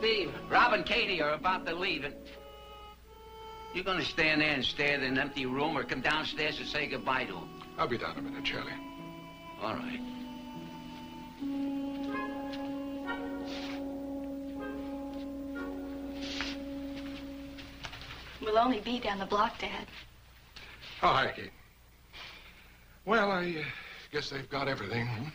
Steve, Rob and Katie are about to leave, and you're gonna stand there and stare at an empty room, or come downstairs and say goodbye to them? I'll be down in a minute, Charlie. All right. We'll only be down the block, Dad. Oh, hi, Kate. Well, I uh, guess they've got everything. hmm?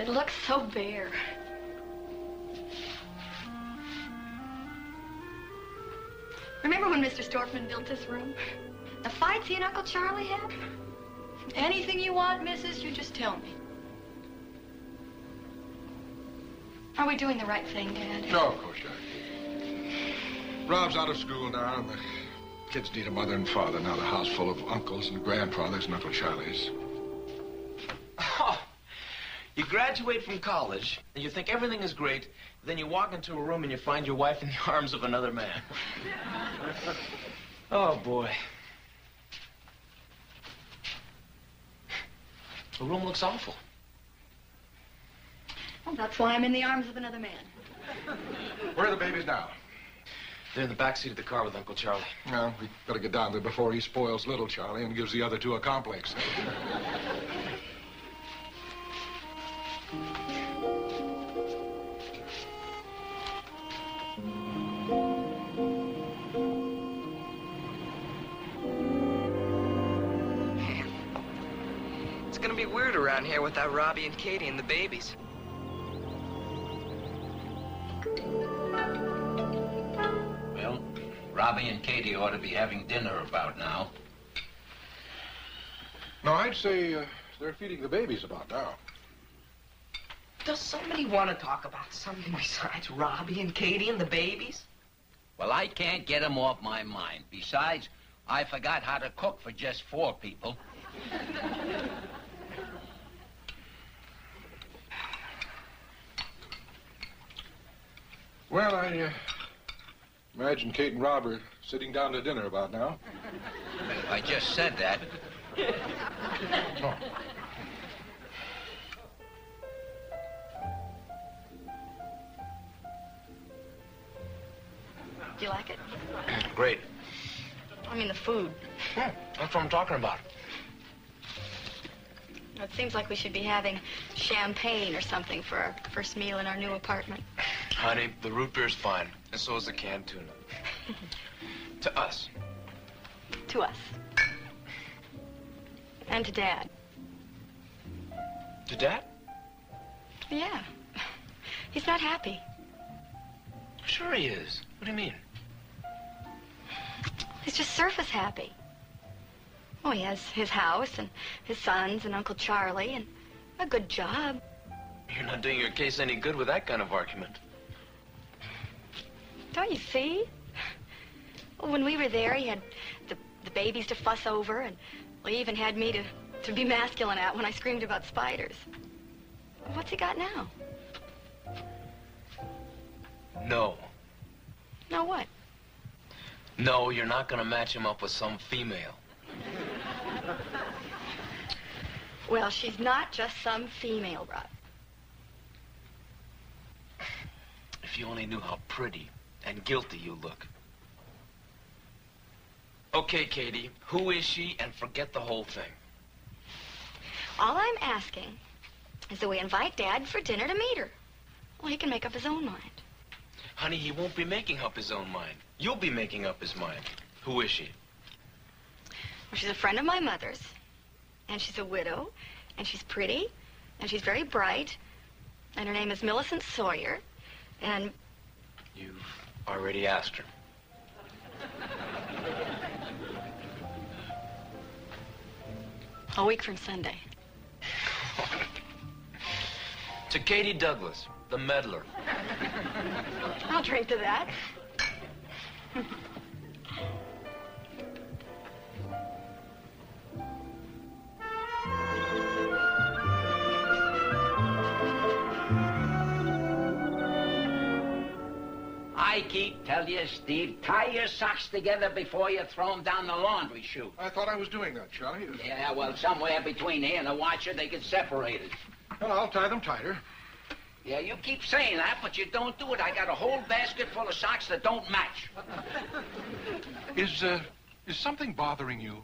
It looks so bare. Remember when Mr. Storkman built this room? The fights he and Uncle Charlie had? Anything you want, Mrs., you just tell me. Are we doing the right thing, Dad? No, of course not. Rob's out of school now, and the kids need a mother and father. Now the house full of uncles and grandfathers and Uncle Charlies. You graduate from college, and you think everything is great, then you walk into a room and you find your wife in the arms of another man. oh, boy. The room looks awful. Well, that's why I'm in the arms of another man. Where are the babies now? They're in the back seat of the car with Uncle Charlie. Well, we gotta get down there before he spoils little Charlie and gives the other two a complex. It's gonna be weird around here without Robbie and Katie and the babies. Well, Robbie and Katie ought to be having dinner about now. no, I'd say uh, they're feeding the babies about now. Does somebody want to talk about something besides Robbie and Katie and the babies? Well, I can't get them off my mind. Besides, I forgot how to cook for just four people. Well, I uh, imagine Kate and Rob are sitting down to dinner about now. I just said that. Oh. Do you like it? Great. I mean, the food. Hmm, that's what I'm talking about. It seems like we should be having champagne or something for our first meal in our new apartment. Honey, the root beer's fine, and so is the canned tuna. to us. To us. And to Dad. To Dad? Yeah. He's not happy. Sure he is. What do you mean? He's just surface happy. Oh, he has his house and his sons and Uncle Charlie and a good job. You're not doing your case any good with that kind of argument. Don't you see? When we were there, he had the, the babies to fuss over, and well, he even had me to, to be masculine at when I screamed about spiders. What's he got now? No. No what? No, you're not gonna match him up with some female. Well, she's not just some female, Rob. If you only knew how pretty and guilty you look. Okay, Katie, who is she? And forget the whole thing. All I'm asking is that we invite Dad for dinner to meet her. Well, he can make up his own mind. Honey, he won't be making up his own mind. You'll be making up his mind. Who is she? Well, she's a friend of my mother's, and she's a widow, and she's pretty, and she's very bright, and her name is Millicent Sawyer, and You've already asked her. a week from Sunday. To Katie Douglas, the meddler. I'll drink to that. You, Steve, tie your socks together before you throw 'em down the laundry chute. I thought I was doing that, Charlie. Yeah, well, somewhere between here and the washer, they get separated. Well, I'll tie them tighter. Yeah, you keep saying that, but you don't do it. I got a whole basket full of socks that don't match. Is, uh, is something bothering you?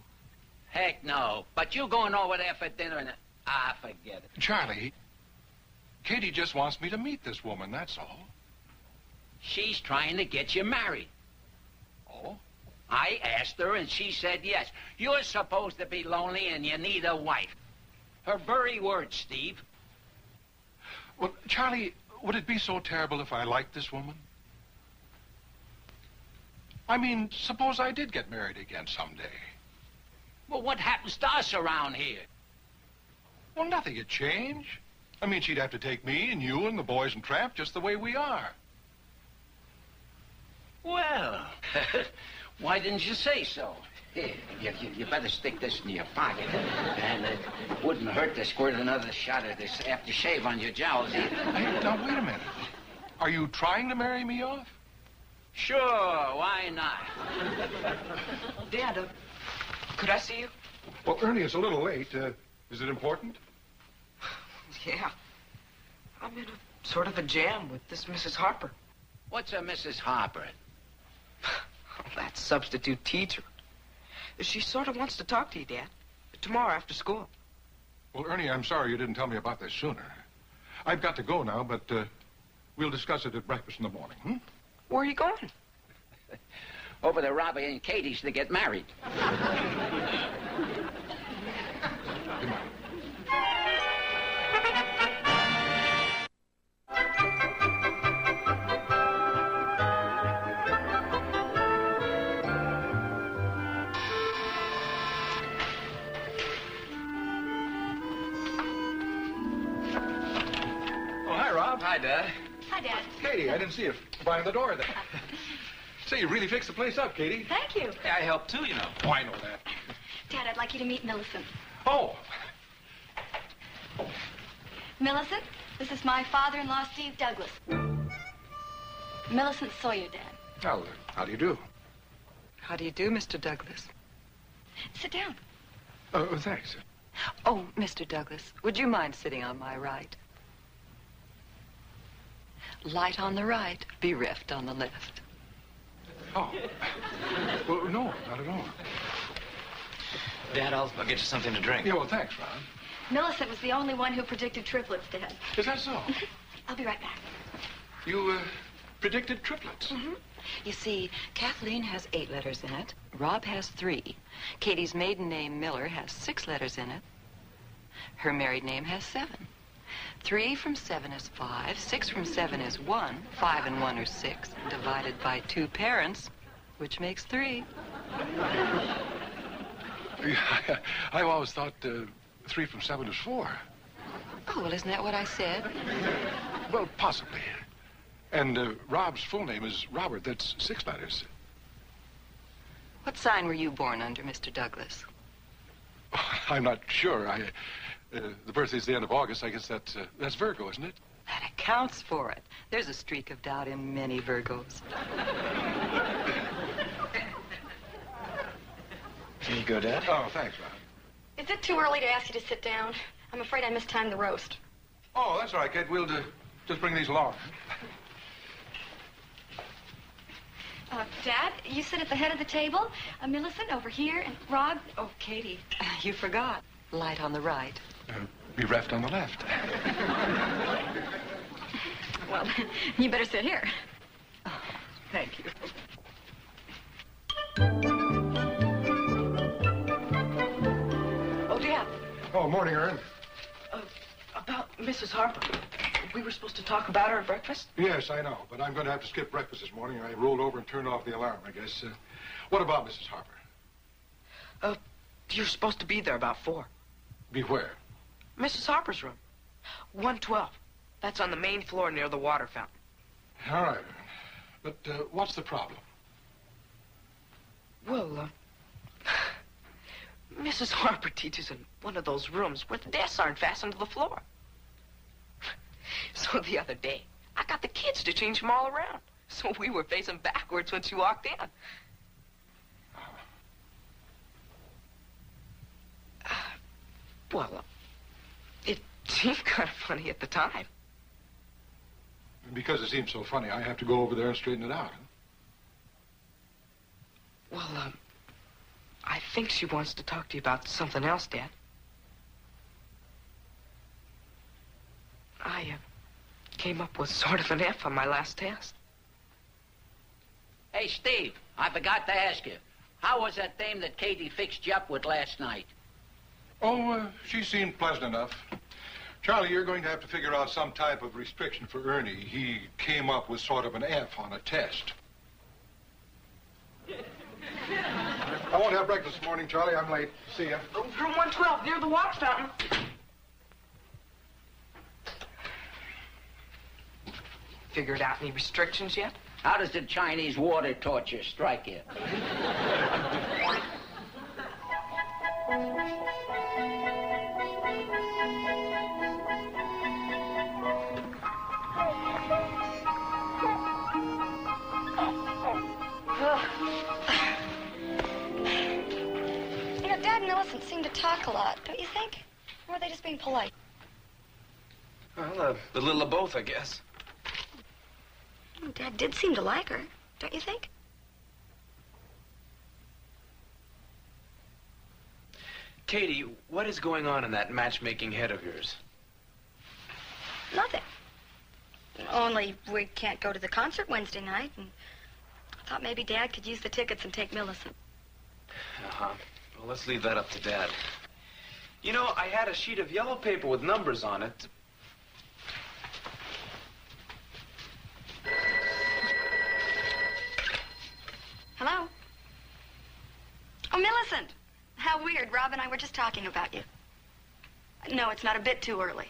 Heck no. But you going over there for dinner and... Ah, forget it. Charlie, Katie just wants me to meet this woman, that's all. She's trying to get you married. Oh? I asked her, and she said yes. You're supposed to be lonely, and you need a wife. Her very words, Steve. Well, Charlie, would it be so terrible if I liked this woman? I mean, suppose I did get married again someday. Well, what happens to us around here? Well, nothing would change. I mean, she'd have to take me and you and the boys and Tramp just the way we are. Well, why didn't you say so? Here, you, you, you better stick this in your pocket. And it wouldn't hurt to squirt another shot of this aftershave on your jowls either. Hey, now, wait a minute. Are you trying to marry me off? Sure, why not? Dad, uh, could I see you? Well, Ernie, it's a little late. Uh, is it important? Yeah. I'm in a sort of a jam with this Mrs. Harper. What's a Mrs. Harper? That substitute teacher. She sort of wants to talk to you, Dad. Tomorrow after school. Well, Ernie, I'm sorry you didn't tell me about this sooner. I've got to go now, but uh, we'll discuss it at breakfast in the morning. Hmm? Where are you going? Over to Robbie and Katie's to get married. Dad. Katie, I didn't see you behind the door there. Say, you really fixed the place up, Katie. Thank you. Yeah, I helped too, you know. Oh, I know that. Dad, I'd like you to meet Millicent. Oh, Millicent, this is my father-in-law, Steve Douglas. Millicent Sawyer, Dad. well, how do you do? How do you do, Mr. Douglas? Sit down. Oh, thanks. Oh, Mr. Douglas, would you mind sitting on my right? Light on the right, bereft on the left. Oh. Well, no, not at all. Dad, I'll, I'll get you something to drink. Yeah, well, thanks, Ron. Millicent was the only one who predicted triplets, Dad. Is that so? I'll be right back. You, uh, predicted triplets. You see, Kathleen has eight letters in it. Rob has three. Katie's maiden name, Miller, has six letters in it. Her married name has seven. Three from seven is five. Six from seven is one. Five and one are six. Divided by two parents, which makes three. I've always thought uh, three from seven is four. Oh, well, isn't that what I said? Well, possibly. And uh, Rob's full name is Robert. That's six letters. What sign were you born under, Mr. Douglas? I'm not sure. I, uh, the birthday's the end of August. I guess that's uh, that's Virgo, isn't it? That accounts for it. There's a streak of doubt in many Virgos. Here you go, Dad. Oh, thanks, Rob. Is it too early to ask you to sit down? I'm afraid I mistimed the roast. Oh, that's all right, Kate. We'll uh, just bring these along. Uh, Dad, you sit at the head of the table. Uh, Millicent over here, and Rob. Oh, Katie. You forgot. Light on the right. Uh, bereft on the left. Well, you better sit here. Thank you. Oh, Dad, Oh, morning, Ern. about Mrs. Harper. We were supposed to talk about her at breakfast? Yes, I know, but I'm going to have to skip breakfast this morning. I rolled over and turned off the alarm, I guess. Uh, what about Mrs. Harper? Uh, you're supposed to be there about four. Beware. Mrs. Harper's room. 112. That's on the main floor near the water fountain. All right, But uh, what's the problem? Well, uh, Mrs. Harper teaches in one of those rooms where the desks aren't fastened to the floor. So the other day, I got the kids to change them all around. So we were facing backwards when she walked in. Uh, well, seemed kind of funny at the time. Because it seems so funny, I have to go over there and straighten it out. Well, um, I think she wants to talk to you about something else, Dad. I uh, came up with sort of an F on my last test. Hey, Steve, I forgot to ask you. How was that dame that Katie fixed you up with last night? Oh, uh, she seemed pleasant enough. Charlie, you're going to have to figure out some type of restriction for Ernie. He came up with sort of an F on a test. I won't have breakfast this morning, Charlie. I'm late. See ya. Room 112, near the water fountain. Figured out any restrictions yet? How does the Chinese water torture strike you? You talk a lot, don't you think? Or are they just being polite? Well, uh, a little of both, I guess. Oh, Dad did seem to like her, don't you think? Katie, what is going on in that matchmaking head of yours? Nothing. Only we can't go to the concert Wednesday night, and I thought maybe Dad could use the tickets and take Millicent. Uh-huh. Well, let's leave that up to Dad. You know, I had a sheet of yellow paper with numbers on it. Hello? Oh, Millicent! How weird. Rob and I were just talking about you. No, it's not a bit too early.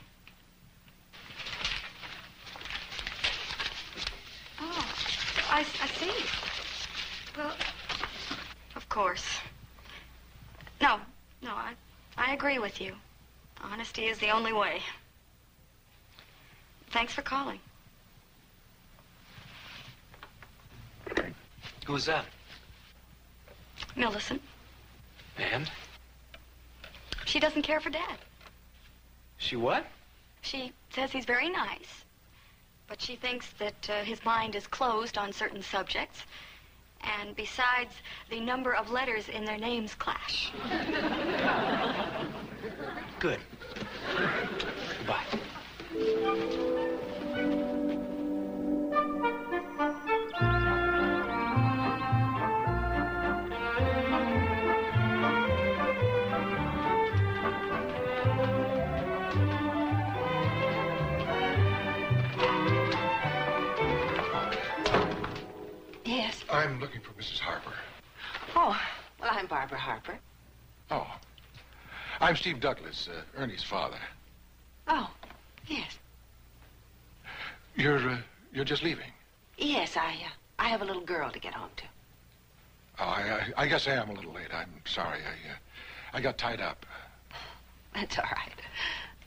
Oh, I, I see. Well, of course. No, no, I, I agree with you. Honesty is the only way. Thanks for calling. Who's that? Millicent. And? She doesn't care for Dad. She what? She says he's very nice, but she thinks that uh, his mind is closed on certain subjects. And besides, the number of letters in their names clash. Good. Goodbye. I'm looking for Mrs. Harper. Oh, well, I'm Barbara Harper. Oh. I'm Steve Douglas, uh, Ernie's father. Oh, yes. You're, uh, you're just leaving. Yes, I, uh, I have a little girl to get home to. Oh, I, I, I guess I am a little late. I'm sorry. I, uh, I got tied up. That's all right.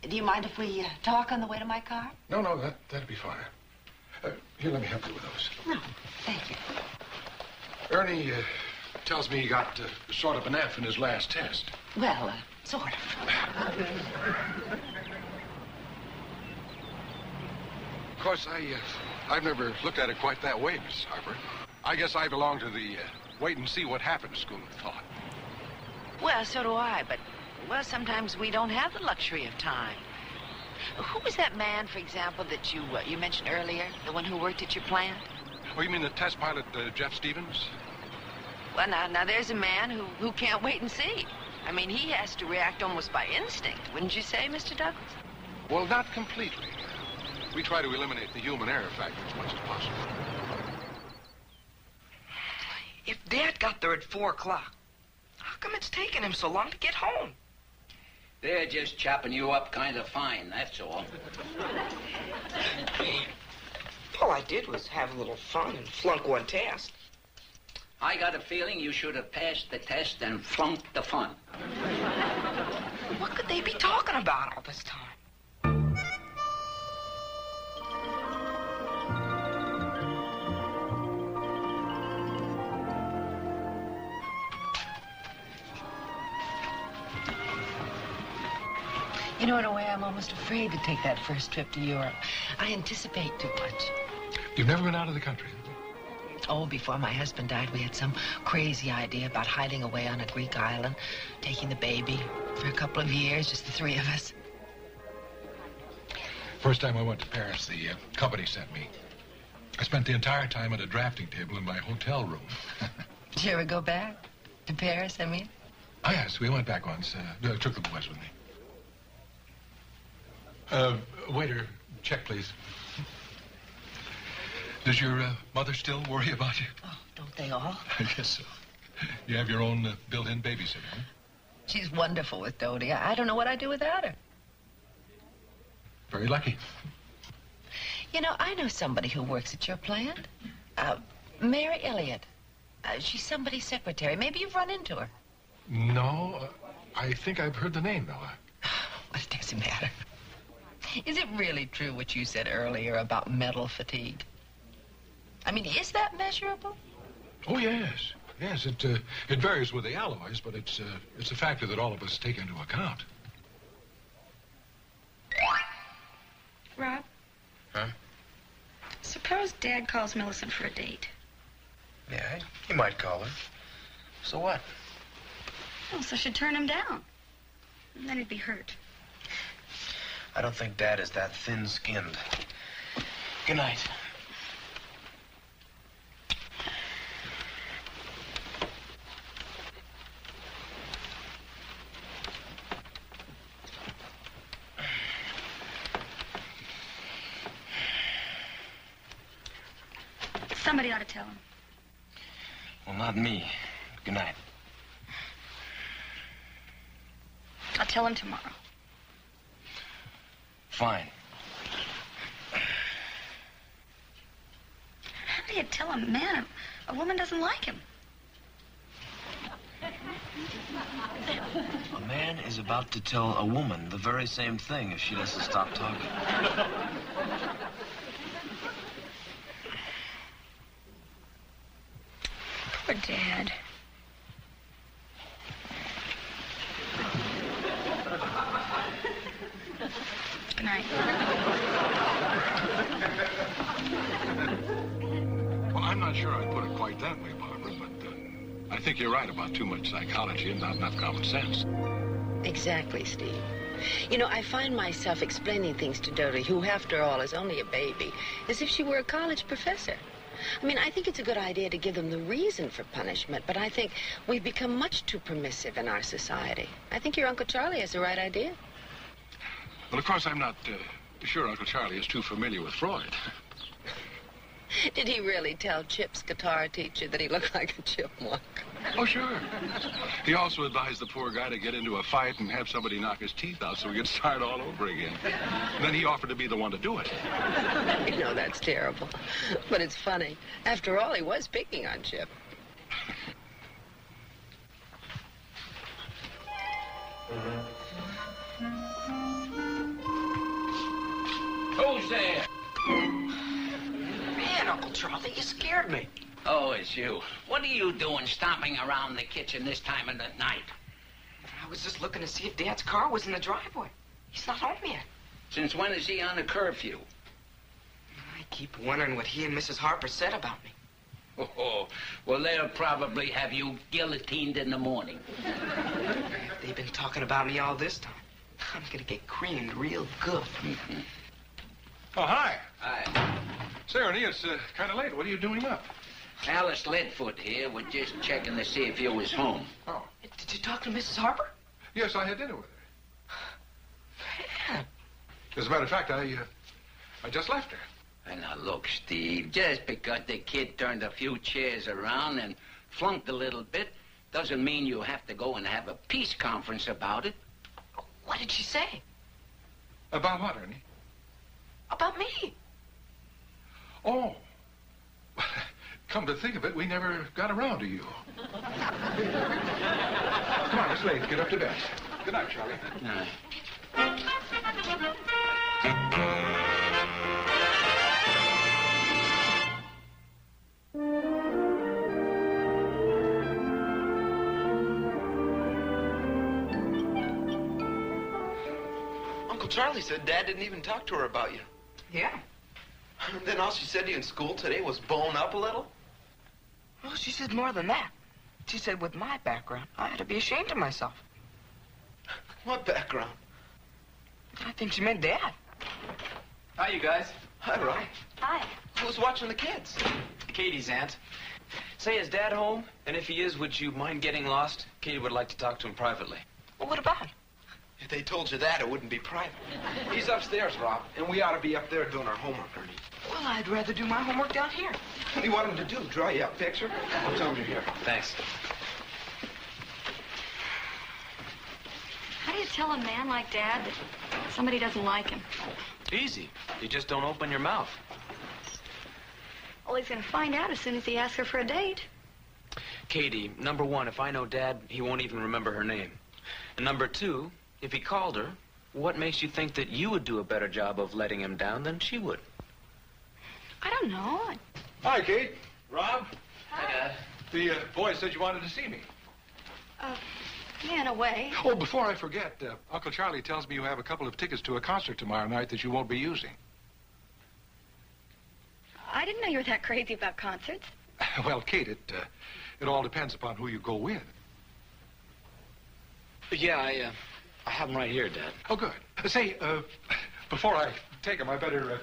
Do you mind if we uh, talk on the way to my car? No, no, that, that'd be fine. Uh, here, let me help you with those. No, thank you. Ernie uh, tells me he got uh, sort of an F in his last test. Well, uh, sort of. Of course, I, uh, I've never looked at it quite that way, Mrs. Harper. I guess I belong to the uh, wait and see what happens school of thought. Well, so do I, but, well, sometimes we don't have the luxury of time. Who was that man, for example, that you uh, you mentioned earlier? The one who worked at your plant? Oh, you mean the test pilot, uh, Jeff Stevens? Well, now, now there's a man who, who can't wait and see. I mean, he has to react almost by instinct, wouldn't you say, Mr. Douglas? Well, not completely. We try to eliminate the human error factor as much as possible. If Dad got there at 4 o'clock, how come it's taking him so long to get home? They're just chopping you up kind of fine, that's all. All I did was have a little fun and flunk one test. I got a feeling you should have passed the test and flunked the fun. What could they be talking about all this time? You know, in a way, I'm almost afraid to take that first trip to Europe. I anticipate too much. You've never been out of the country? Oh, before my husband died, we had some crazy idea about hiding away on a Greek island, taking the baby for a couple of years, just the three of us. First time I went to Paris, the uh, company sent me. I spent the entire time at a drafting table in my hotel room. Did you ever go back to Paris, I mean? Oh, yes, we went back once. Uh, took the boys with me. Uh, waiter, check, please. Does your uh, mother still worry about you? Oh, don't they all? I guess so. You have your own uh, built-in babysitter, huh? She's wonderful with Dodie. I don't know what I'd do without her. Very lucky. You know, I know somebody who works at your plant. Uh, Mary Elliott. Uh, she's somebody's secretary. Maybe you've run into her. No, uh, I think I've heard the name, though. What does it matter? Is it really true what you said earlier about metal fatigue? I mean, is that measurable? Oh, yes. Yes, it, uh, it varies with the alloys, but it's, uh, it's a factor that all of us take into account. Rob? Huh? Suppose Dad calls Millicent for a date. Yeah, he might call her. So what? Oh, so she'd turn him down. And then he'd be hurt. I don't think Dad is that thin-skinned. Good night. Him. Well, not me. Good night. I'll tell him tomorrow. Fine. How do you tell a man a woman doesn't like him? A man is about to tell a woman the very same thing if she doesn't stop talking. Poor Dad. Good night. Well, I'm not sure I'd put it quite that way, Barbara, but uh, I think you're right about too much psychology and not enough common sense. Exactly, Steve. You know, I find myself explaining things to Dodie, who, after all, is only a baby, as if she were a college professor. I mean, I think it's a good idea to give them the reason for punishment, but I think we've become much too permissive in our society. I think your Uncle Charlie has the right idea. Well, of course, I'm not uh, sure Uncle Charlie is too familiar with Freud. Did he really tell Chip's guitar teacher that he looked like a chipmunk? Oh, sure. He also advised the poor guy to get into a fight and have somebody knock his teeth out so he could start all over again. then he offered to be the one to do it. You know, that's terrible. But it's funny. After all, he was picking on Chip. Who's there? Man, Charlie, you scared me. Oh, it's you. What are you doing stomping around the kitchen this time of the night? I was just looking to see if Dad's car was in the driveway. He's not home yet. Since when is he on a curfew? I keep wondering what he and Mrs. Harper said about me. Oh, well, they'll probably have you guillotined in the morning. They've been talking about me all this time. I'm gonna get creamed real good. Mm-hmm. Oh, hi. Hi. Say, Ernie, it's uh, kind of late. What are you doing up? Alice Leadfoot here. We're just checking to see if you was home. Oh, Did you talk to Mrs. Harper? yes, I had dinner with her. Man, As a matter of fact, I, uh, I just left her. And now, look, Steve, just because the kid turned a few chairs around and flunked a little bit doesn't mean you have to go and have a peace conference about it. what did she say? About what, Ernie? About me? Oh. Come to think of it, we never got around to you. Come on, it's late. Get up to bed. Good night, Charlie. Aye. Charlie said Dad didn't even talk to her about you. Yeah. Then all she said to you in school today was bone up a little? Well, she said more than that. She said with my background, I ought to be ashamed of myself. What background? I think she meant Dad. Hi, you guys. Hi, Rob. Hi. Who's watching the kids? Katie's aunt. Say, is Dad home? And if he is, would you mind getting lost? Katie would like to talk to him privately. Well, what about? If they told you that, it wouldn't be private. He's upstairs, Rob, and we ought to be up there doing our homework, Ernie. Well, I'd rather do my homework down here. What do you want him to do? Draw you a picture? I'll tell him you're here. Thanks. How do you tell a man like Dad that somebody doesn't like him? Easy. You just don't open your mouth. Well, he's going to find out as soon as he asks her for a date. Katie, number one, if I know Dad, he won't even remember her name. And number two, if he called her, what makes you think that you would do a better job of letting him down than she would? I don't know. I- Hi, Kate. Rob? Hi, Dad. The uh, boy said you wanted to see me. Uh, yeah, in a way. Oh, before I forget, uh, Uncle Charlie tells me you have a couple of tickets to a concert tomorrow night that you won't be using. I didn't know you were that crazy about concerts. well, Kate, it uh, it all depends upon who you go with. Yeah, I, uh, I have him right here, Dad. Oh, good. Uh, say, uh, before I take him, I better uh,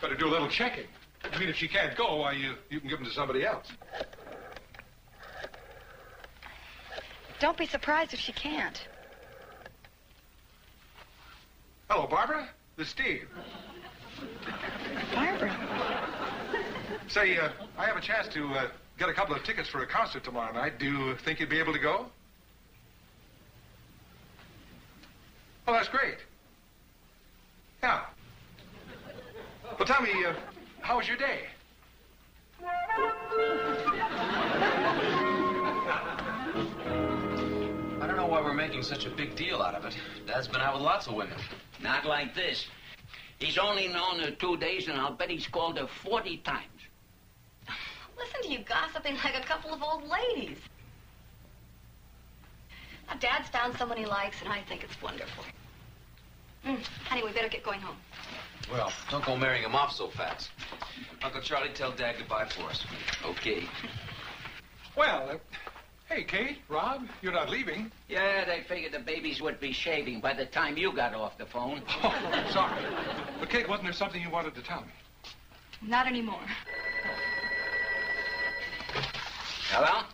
better do a little checking. I mean, if she can't go, why you you can give them to somebody else. Don't be surprised if she can't. Hello, Barbara. This is Steve. Barbara. Say, uh, I have a chance to uh, get a couple of tickets for a concert tomorrow night. Do you think you'd be able to go? Oh, that's great. Yeah. Well, tell me, uh, how was your day? I don't know why we're making such a big deal out of it. Dad's been out with lots of women. Not like this. He's only known her two days, and I'll bet he's called her 40 times. Listen to you gossiping like a couple of old ladies. Now, Dad's found someone he likes, and I think it's wonderful. Mm, honey, we better get going home. Well, don't go marrying him off so fast. Uncle Charlie, tell Dad goodbye for us. Okay. Well, uh, hey, Kate, Rob, you're not leaving. Yeah, they figured the babies would be shaving by the time you got off the phone. Oh, sorry. But, Kate, wasn't there something you wanted to tell me? Not anymore. Hello?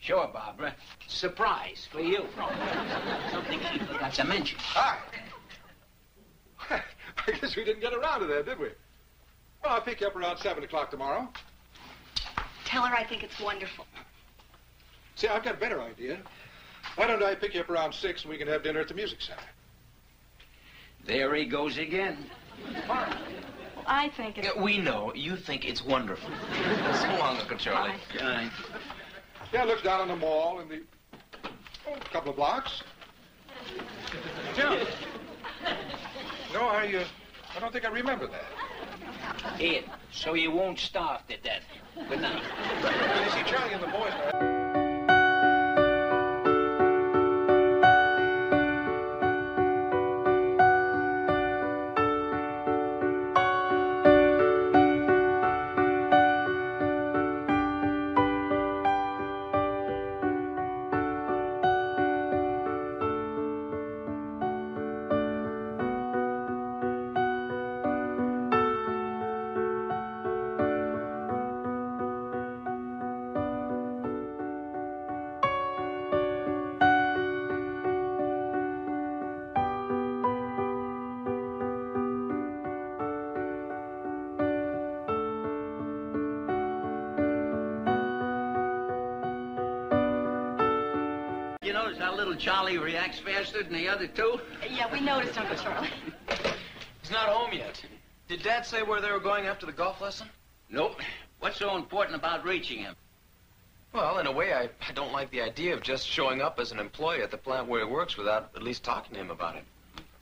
Sure, Barbara. Surprise for you. Something I forgot to mention. Hi. I guess we didn't get around to that, did we? Well, I'll pick you up around 7 o'clock tomorrow. Tell her I think it's wonderful. See, I've got a better idea. Why don't I pick you up around 6 and we can have dinner at the music center? There he goes again. I think it's... Yeah, we know. You think it's wonderful. so long, Uncle Charlie. Uh, Yeah, it looks down on the mall and the... Oh, couple of blocks. Yeah. No, I, uh, I don't think I remember that. here, so you won't starve to death. Good night. Well, you see, Charlie and the boys... You reacts faster than the other two? Yeah, we noticed, Uncle Charlie. He's not home yet. Did Dad say where they were going after the golf lesson? Nope. What's so important about reaching him? Well, in a way, I, I don't like the idea of just showing up as an employee at the plant where he works without at least talking to him about it.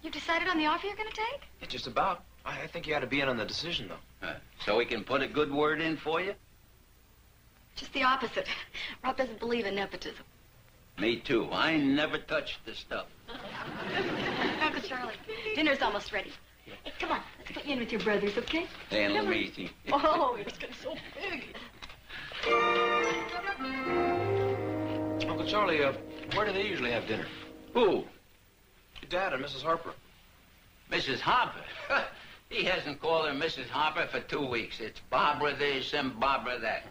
You've decided on the offer you're going to take? Yeah, just about. I, I think you ought to be in on the decision, though. Uh, so he can put a good word in for you? Just the opposite. Rob doesn't believe in nepotism. Me too. I never touched the stuff. Uncle Charlie. Dinner's almost ready. Hey, come on, let's put you in with your brothers, okay? Hey, Luigi. Oh, it's getting so big. Uncle Charlie, uh, where do they usually have dinner? Who? Your dad and Mrs. Harper. Mrs. Harper. he hasn't called her Mrs. Harper for two weeks. It's Barbara this and Barbara that.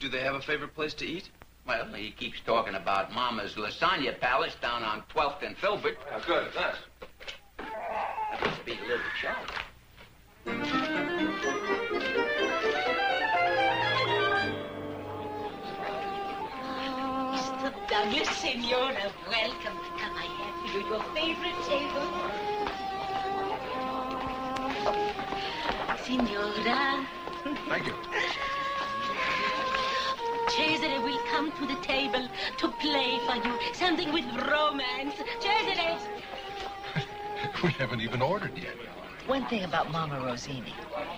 Do they have a favorite place to eat? Well, he keeps talking about Mama's lasagna palace down on 12th and Filbert. Yeah, good, thanks. That must be a Little Charlie. Mr. Douglas, Senora, welcome. Come, I have for you your favorite table. Senora, Thank you. Cesare will come to the table to play for you. Something with romance. Cesare! We haven't even ordered yet. One thing about Mama Rosini.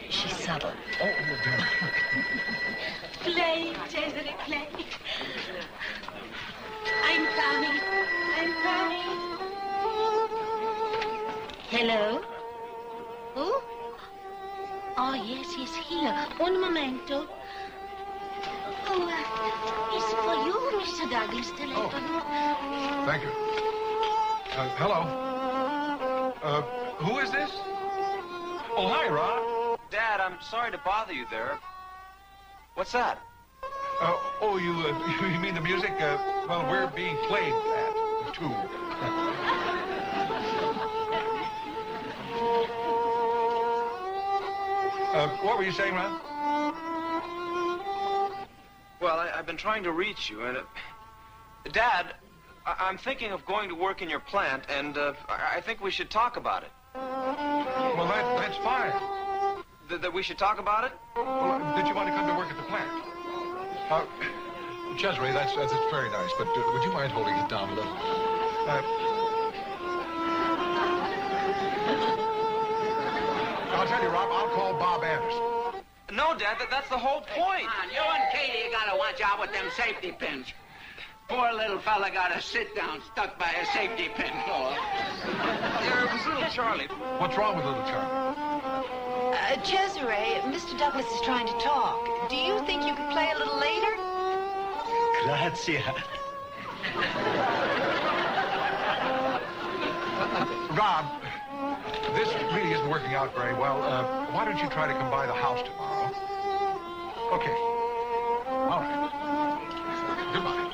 She's subtle. Oh, dear. Play, Cesare, play. I'm coming. I'm coming. Hello? Who? Oh, yes, he's here. Un momento. Oh, uh, it's for you, Mr. Douglas, telephone. Thank you. Uh, hello. Uh, who is this? Oh, hi, Rob. Dad, I'm sorry to bother you there. What's that? Uh, oh, you, uh, you mean the music? Uh, well, we're being played at, too. uh, what were you saying, Ron? Well, I, I've been trying to reach you, and... Uh, Dad, I, I'm thinking of going to work in your plant, and uh, I, I think we should talk about it. Well, that, that's fine. Th- that we should talk about it? Well, uh, did you want to come to work at the plant? Uh, Cesare, that's, that's that's very nice, but uh, would you mind holding it down a little? Uh, I'll tell you, Rob, I'll call Bob Anderson. No, Dad, that, that's the whole point. Come on, you and Katie, you gotta watch out with them safety pins. Poor little fella got a sit down stuck by a safety pin. Oh. There was little Charlie. What's wrong with little Charlie? Uh, Cesare, Mr. Douglas is trying to talk. Do you think you could play a little later? Grazie. Rob, this really isn't working out very well. Uh, why don't you try to come by the house tomorrow? Okay. All right. Goodbye.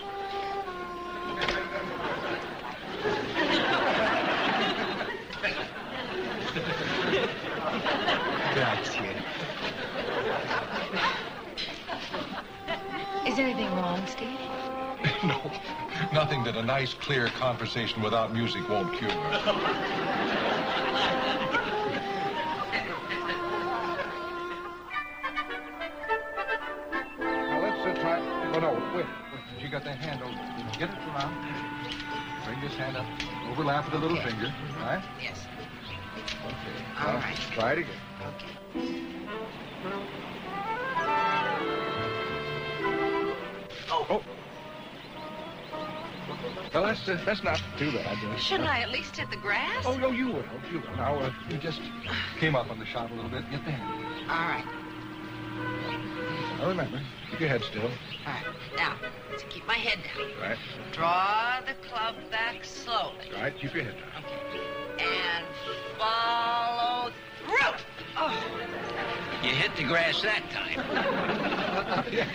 Grazie. Is anything wrong, Steve? no, nothing that a nice, clear conversation without music won't cure. It. Bring this hand up. Overlap with the little finger. All right. Yes. Okay. All Now, right. Try it again. Okay. Oh. Well, that's uh, that's not too bad. Uh, Shouldn't I at least hit the grass? Oh no, you will. You will. Now uh, you just came up on the shot a little bit. Get the hand. All right. Now remember, keep your head still. All right. Now, to keep my head down. Right. Draw the club back slowly. Right. Keep your head down. Okay. And follow through. Oh. You hit the grass that time. yeah.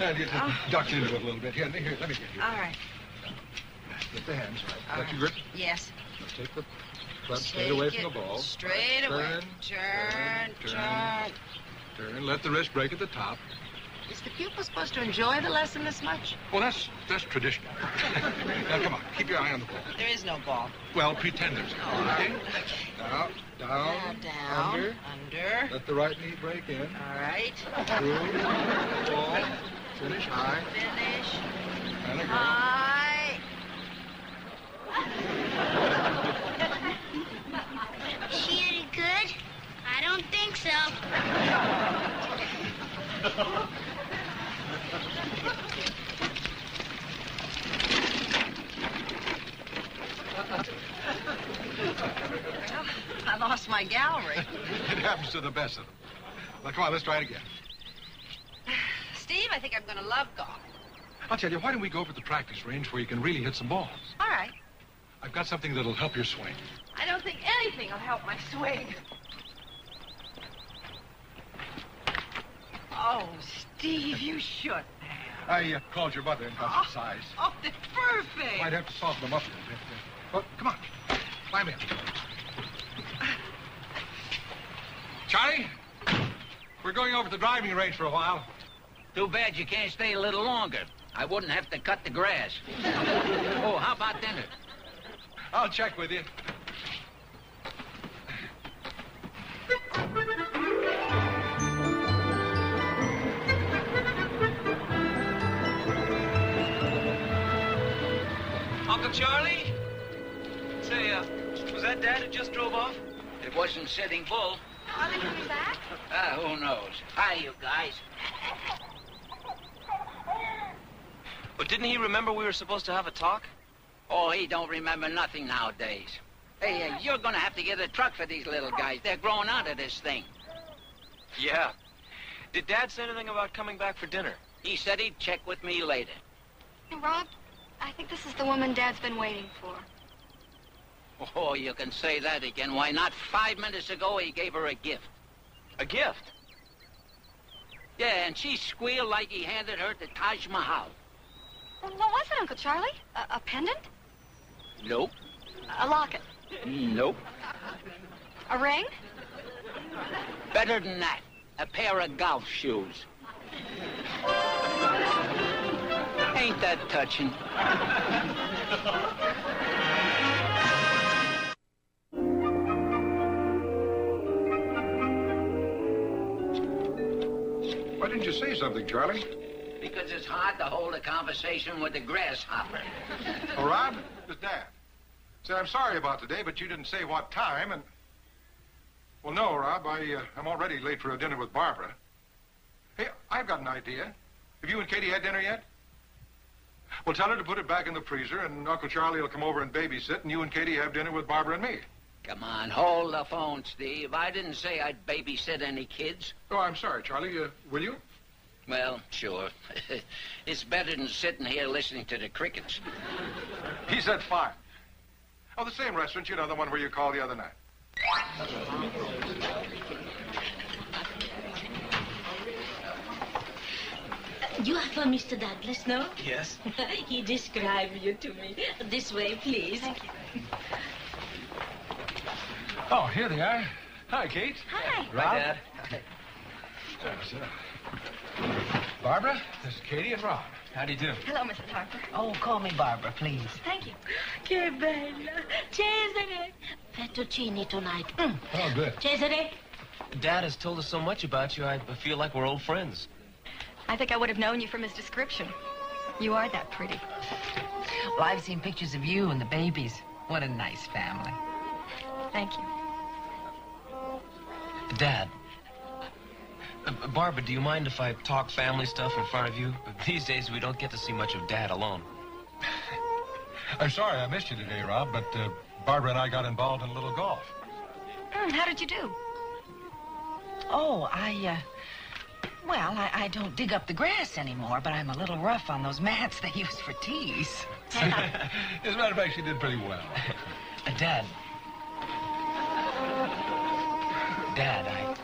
Oh. And you just duck into it a little bit. Here, here, let me get you. All right. Get the hands right. All Let right. you grip. Yes. Take the club Take straight away from the ball. Straight away. Turn, Turn, turn, turn. Turn. Let the wrist break at the top. Is the pupil supposed to enjoy the lesson this much? Well, that's that's traditional. now come on, keep your eye on the ball. There is no ball. Well, pretend there's All none. right. Okay. Now down, down. under. Under. Let the right knee break in. All right. Through. Ball. Finish high. Finish. And again. High. She hit it good? I don't think so. my gallery. it happens to the best of them. Well, come on, let's try it again. Steve, I think I'm going to love golf. I'll tell you, why don't we go over to the practice range where you can really hit some balls? All right. I've got something that'll help your swing. I don't think anything will help my swing. Oh, Steve, you shouldn't. I uh, called your mother and got some size. Oh, they're perfect. Might have to soften them up a little bit. Well, come on. Climb in. Charlie, we're going over to the driving range for a while. Too bad you can't stay a little longer. I wouldn't have to cut the grass. oh, how about dinner? I'll check with you. Uncle Charlie? Say, uh, was that Dad who just drove off? It wasn't Sitting Bull. Are they coming back? Ah, who knows? Hi, you guys. But didn't he remember we were supposed to have a talk? Oh, he don't remember nothing nowadays. Hey, uh, you're gonna have to get a truck for these little guys. They're growing out of this thing. Yeah. Did Dad say anything about coming back for dinner? He said he'd check with me later. Hey, Rob, I think this is the woman Dad's been waiting for. Oh, you can say that again. Why not? Five minutes ago, he gave her a gift. A gift? Yeah, and she squealed like he handed her the Taj Mahal. Well, what was it, Uncle Charlie? A, a pendant? Nope. A locket? Nope. A ring? Better than that. A pair of golf shoes. Ain't that touching? Why didn't you say something, Charlie? Because it's hard to hold a conversation with a grasshopper. Oh, Rob, it's Dad. Say, I'm sorry about today, but you didn't say what time, and... Well, no, Rob, I, uh, I'm already late for a dinner with Barbara. Hey, I've got an idea. Have you and Katie had dinner yet? Well, tell her to put it back in the freezer, and Uncle Charlie will come over and babysit, and you and Katie have dinner with Barbara and me. Come on, hold the phone, Steve. I didn't say I'd babysit any kids. Oh, I'm sorry, Charlie. Uh, will you? Well, sure. it's better than sitting here listening to the crickets. He said fine. Oh, the same restaurant, you know, the one where you called the other night. You are from Mr. Douglas, no? Yes. he described you to me. This way, please. Thank you. Oh, here they are. Hi, Kate. Hi. Rob. Hi, Dad. Thanks, uh, Barbara, this is Katie and Rob. How do you do? Hello, Mrs. Harper. Oh, call me Barbara, please. Thank you. Che bella. Cesare. Fettuccine tonight. Mm. Oh, good. Cesare. Dad has told us so much about you, I feel like we're old friends. I think I would have known you from his description. You are that pretty. Well, I've seen pictures of you and the babies. What a nice family. Thank you. Dad. Uh, Barbara, do you mind if I talk family stuff in front of you? These days, we don't get to see much of Dad alone. I'm sorry I missed you today, Rob, but uh, Barbara and I got involved in a little golf. Mm, how did you do? Oh, I, uh... Well, I, I don't dig up the grass anymore, but I'm a little rough on those mats they use for tees. As a matter of fact, she did pretty well. Uh, Dad. Dad, I...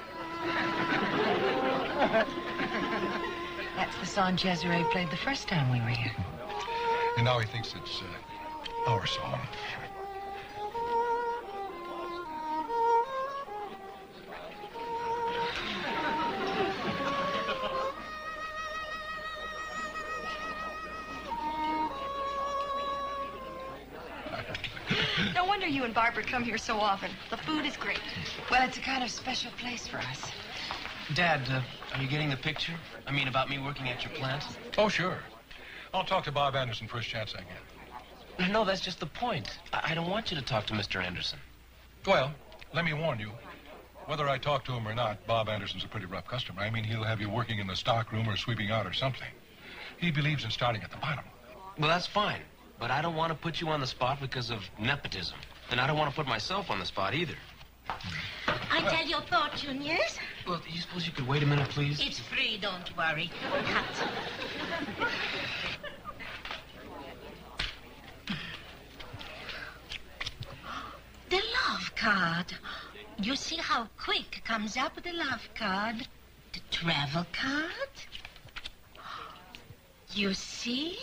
That's the song Cesare played the first time we were here. And now he thinks it's uh, our song. No wonder you and Barbara come here so often. The food is great. Well, it's a kind of special place for us. Dad, uh, are you getting the picture? I mean, about me working at your plant? Oh, sure. I'll talk to Bob Anderson first chance I get. No, that's just the point. I, I don't want you to talk to Mr. Anderson. Well, let me warn you. Whether I talk to him or not, Bob Anderson's a pretty rough customer. I mean, he'll have you working in the stock room or sweeping out or something. He believes in starting at the bottom. Well, that's fine. But I don't want to put you on the spot because of nepotism. And I don't want to put myself on the spot either. I tell your fortune, yes? Well, do you suppose you could wait a minute, please? It's free, don't worry. Cut. The love card. You see how quick comes up the love card? The travel card? You see?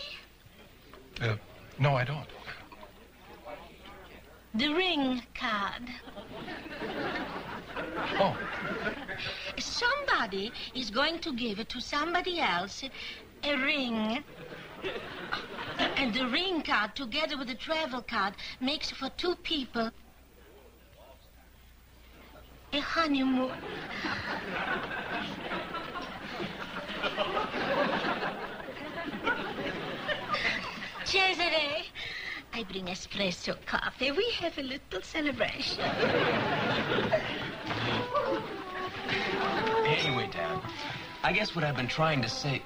Uh, no, I don't. The ring card. Oh, Somebody is going to give it to somebody else a ring. And the ring card, together with the travel card, makes for two people a honeymoon. Cesare, I bring espresso coffee. We have a little celebration. Anyway, Dad, I guess what I've been trying to say.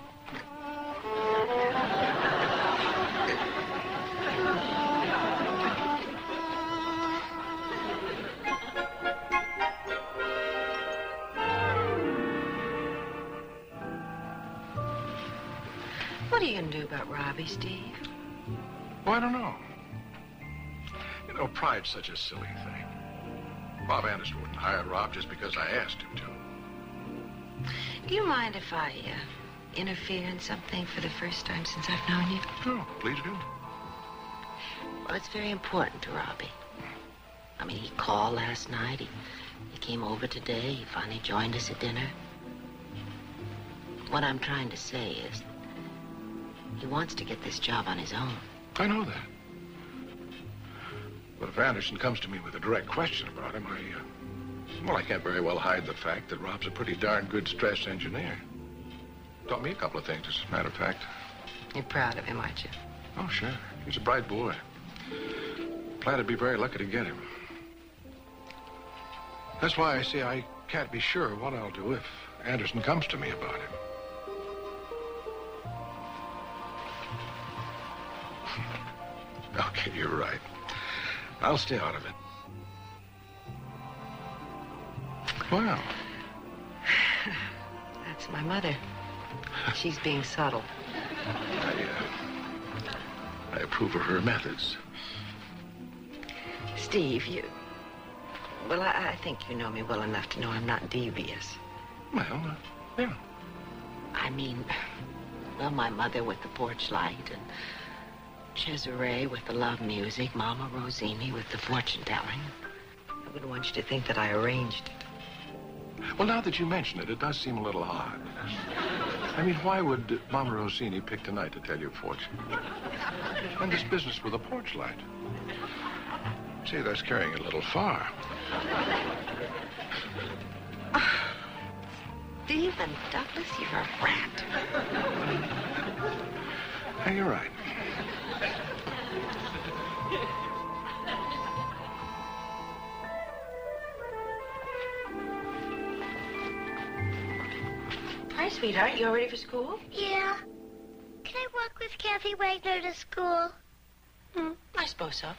What are you going to do about Robbie, Steve? Well, I don't know. You know, pride's such a silly thing. Bob Anderson wouldn't hire Rob just because I asked him to. Do you mind if I uh, interfere in something for the first time since I've known you? No, please do. Well, it's very important to Robbie. I mean, he called last night. He, he came over today. He finally joined us at dinner. What I'm trying to say is he wants to get this job on his own. I know that. But if Anderson comes to me with a direct question about him, I, uh, well, I can't very well hide the fact that Rob's a pretty darn good stress engineer. Taught me a couple of things, as a matter of fact. You're proud of him, aren't you? Oh, sure. He's a bright boy. Plan to be very lucky to get him. That's why I say I can't be sure what I'll do if Anderson comes to me about him. You're right. I'll stay out of it. Well, That's my mother. She's being subtle. I, uh, I approve of her methods. Steve, you. Well, I, I think you know me well enough to know I'm not devious. Well, uh, yeah. I mean, well, my mother with the porch light and Cesare with the love music, Mama Rosini with the fortune telling. I wouldn't want you to think that I arranged it. Well, now that you mention it, it does seem a little odd. I mean, why would Mama Rosini pick tonight to tell your fortune? And this business with a porch light. See, that's carrying it a little far. Ah, Stephen Douglas, you're a rat. Hey, you're right. Sweetheart. You all ready for school? Yeah. Can I walk with Kathy Wagner to school? Hmm, I suppose so.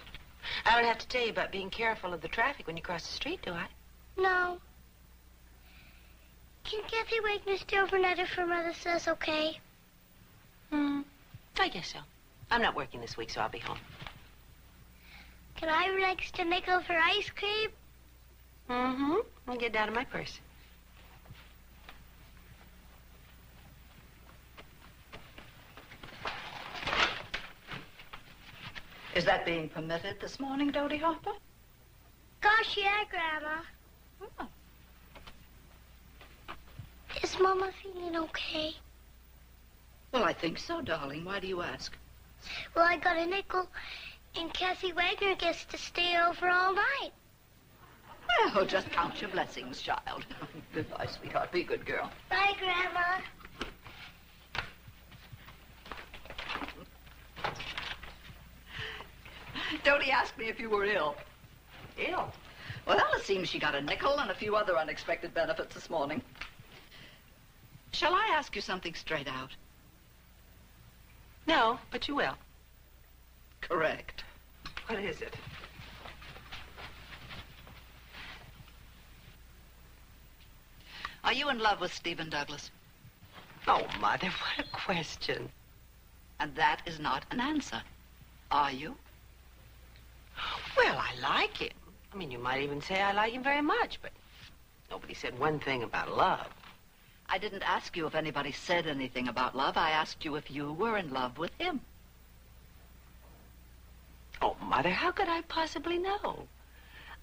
I don't have to tell you about being careful of the traffic when you cross the street, do I? No. Can Kathy Wagner stay overnight if her mother says okay? Hmm, I guess so. I'm not working this week, so I'll be home. Can I relax to make over ice cream? Mm-hmm. I'll get it out of my purse. Is that being permitted this morning, Dodie Harper? Gosh, yeah, Grandma. Oh. Is Mama feeling okay? Well, I think so, darling. Why do you ask? Well, I got a nickel, and Kathy Wagner gets to stay over all night. Oh, just count your blessings, child. Goodbye, sweetheart. Be a good girl. Bye, Grandma. Dodie asked me if you were ill. Ill? Well, it seems she got a nickel and a few other unexpected benefits this morning. Shall I ask you something straight out? No, but you will. Correct. What is it? Are you in love with Stephen Douglas? Oh, Mother, what a question. And that is not an answer. Are you? Well, I like him. I mean, you might even say I like him very much, but nobody said one thing about love. I didn't ask you if anybody said anything about love. I asked you if you were in love with him. Oh, Mother, how could I possibly know?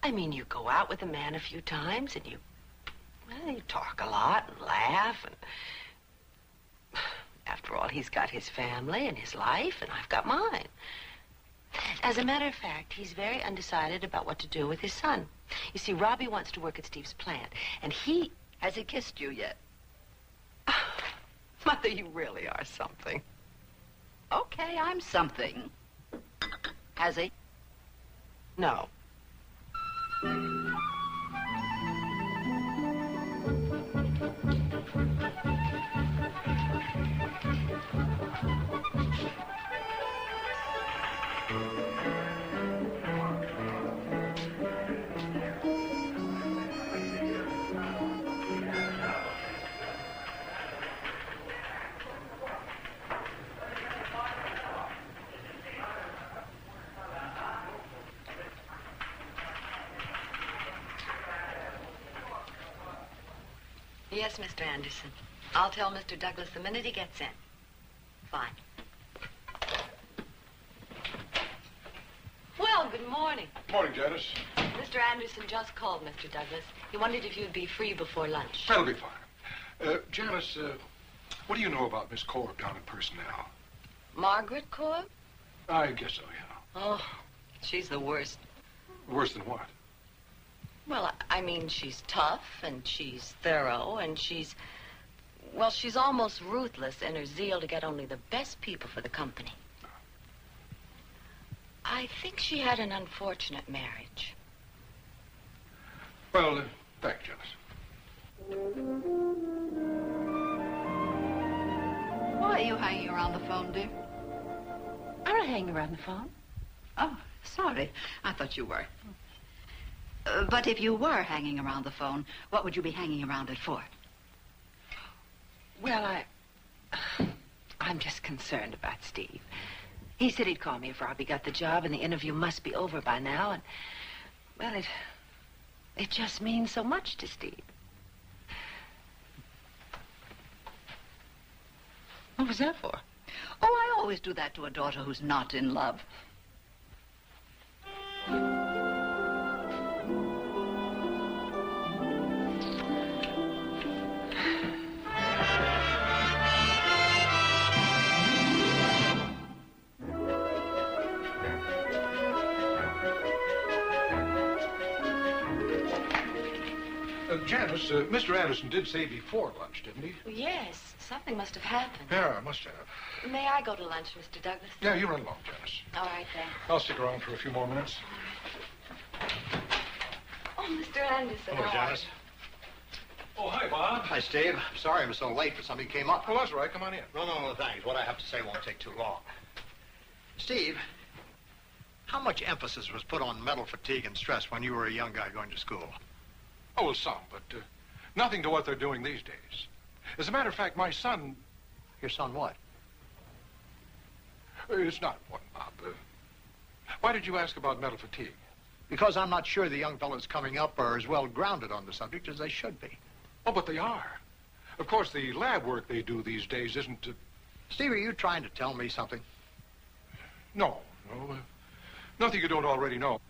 I mean, you go out with a man a few times and you, well, you talk a lot and laugh and after all, he's got his family and his life and I've got mine. As a matter of fact, he's very undecided about what to do with his son. You see, Robbie wants to work at Steve's plant, and he... Has he kissed you yet? Mother, you really are something. Okay, I'm something. Has he? No. Yes, Mr. Anderson. I'll tell Mr. Douglas the minute he gets in. Fine. Well, good morning. Morning, Janice. Mr. Anderson just called, Mr. Douglas. He wondered if you'd be free before lunch. That'll be fine. Uh, Janice, uh, what do you know about Miss Corb down in personnel? Margaret Corb? I guess so, yeah. Oh, she's the worst. Worse than what? Well, I I mean, she's tough and she's thorough and she's. Well, she's almost ruthless in her zeal to get only the best people for the company. I think she had an unfortunate marriage. Well, uh, thanks, Janice. Why are you hanging around the phone, dear? I'm not hanging around the phone. Oh, sorry. I thought you were. Uh, but if you were hanging around the phone, what would you be hanging around it for? Well, I. I'm just concerned about Steve. He said he'd call me if Robbie got the job, and the interview must be over by now, and. Well, it. It just means so much to Steve. What was that for? Oh, I always do that to a daughter who's not in love. Janice, uh, Mr. Anderson did say before lunch, didn't he? Yes, something must have happened. Yeah, I must have. May I go to lunch, Mr. Douglas? Yeah, you run along, Janice. All right, then. I'll stick around for a few more minutes. Oh, Mr. Anderson. Hello, how are Janice. Oh, hi, Bob. Hi, Steve. Sorry I'm so late, but something came up. Well, that's all right. Come on in. No, no, no, thanks. What I have to say won't take too long. Steve, how much emphasis was put on mental fatigue and stress when you were a young guy going to school? Oh, some, but uh, nothing to what they're doing these days. As a matter of fact, my son... Your son what? Uh, It's not one, Bob. Uh, why did you ask about mental fatigue? Because I'm not sure the young fellows coming up are as well grounded on the subject as they should be. Oh, but they are. Of course, the lab work they do these days isn't... Uh... Steve, are you trying to tell me something? No, no. Uh, nothing you don't already know.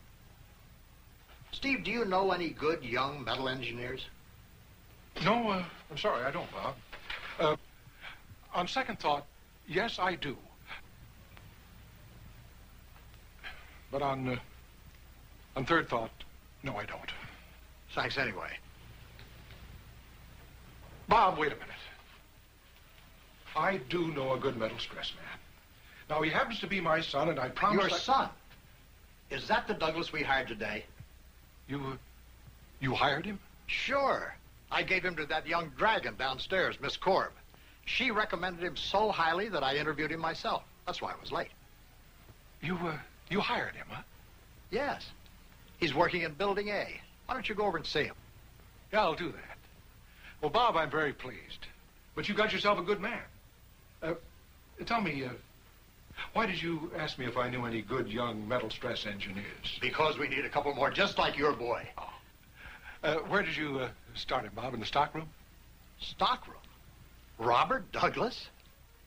Steve, do you know any good young metal engineers? No, uh, I'm sorry, I don't, Bob. Uh, on second thought, yes, I do. But on, uh, on third thought, no, I don't. Thanks anyway. Bob, wait a minute. I do know a good metal stress man. Now, he happens to be my son, and I promise... Your I- son? Is that the Douglas we hired today? You, uh, you hired him? Sure. I gave him to that young dragon downstairs, Miss Corb. She recommended him so highly that I interviewed him myself. That's why I was late. You, uh, you hired him, huh? Yes. He's working in Building A. Why don't you go over and see him? Yeah, I'll do that. Well, Bob, I'm very pleased. But you got yourself a good man. Uh, tell me, uh, why did you ask me if I knew any good young metal stress engineers? Because we need a couple more just like your boy. Uh, where did you uh, start him, Bob? In the stockroom? Stockroom? Robert Douglas?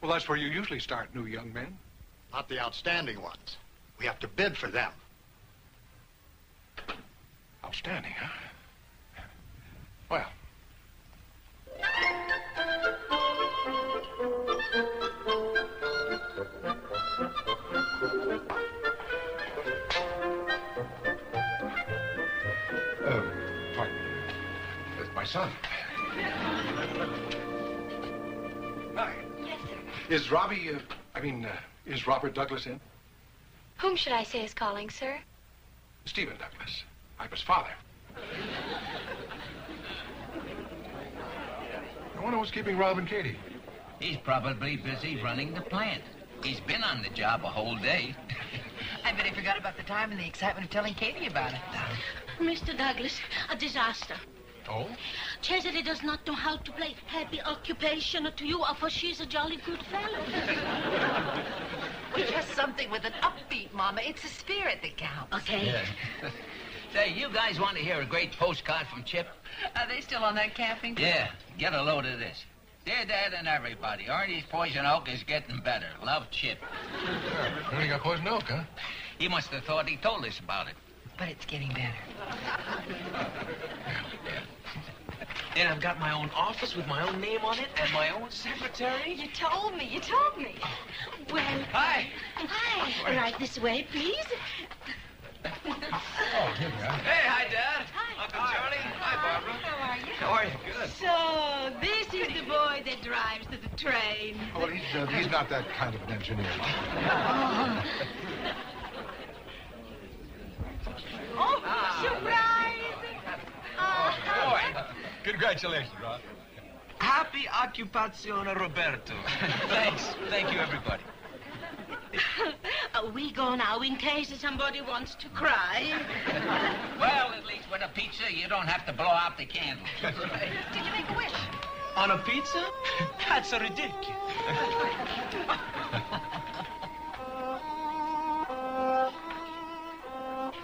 Well, that's where you usually start new young men. Not the outstanding ones. We have to bid for them. Outstanding, huh? Well. Son. Hi. Yes, sir. Is Robbie, uh, I mean, uh, is Robert Douglas in? Whom should I say is calling, sir? Stephen Douglas. I'm his father. I wonder what's keeping Rob and Katie. He's probably busy running the plant. He's been on the job a whole day. I bet he forgot about the time and the excitement of telling Katie about it. Mr. Douglas, a disaster. Oh? Cesare does not know how to play happy occupation to you, for she's a jolly good fellow. Well, just something with an upbeat, Mama. It's the spirit that counts. Okay. Yeah. Say, you guys want to hear a great postcard from Chip? Are they still on that camping? trip? Yeah, get a load of this. Dear Dad and everybody, Ernie's poison oak is getting better. Love, Chip. Ernie got poison oak, huh? He must have thought he told us about it. But it's getting better. And I've got my own office with my own name on it and my own secretary. You told me. You told me. Well, Hi. hi. Right this way, please. Oh, here we are. Hey, hi, Dad. Hi. Uncle Charlie. Hi, Barbara. How are you? How are you? Good. So, this is the boy that drives to the train. Oh, well, he's, uh, he's not that kind of an engineer. Oh, surprise! Boy. Congratulations, Rob. Happy Occupazione Roberto. Thanks. Thank you, everybody. We go now in case somebody wants to cry. Well, at least with a pizza, you don't have to blow out the candles. Did you make a wish? On a pizza? That's a ridiculous.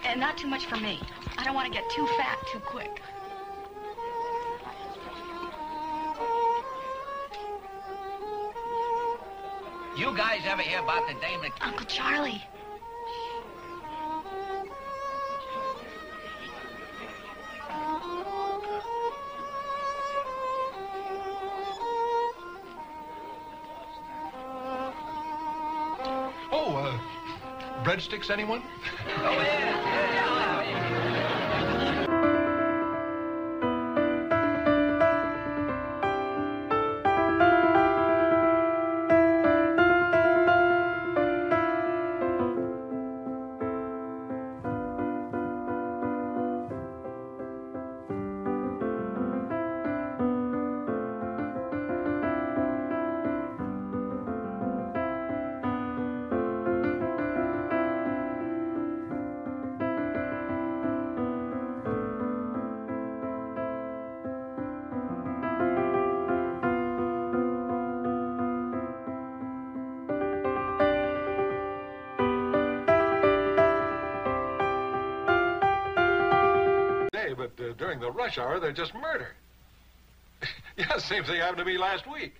And not too much for me. I don't want to get too fat too quick. You guys ever hear about the dame that... Uncle Charlie. Oh, uh, breadsticks, anyone? Oh, yeah. During the rush hour, they're just murder. yeah, same thing happened to me last week.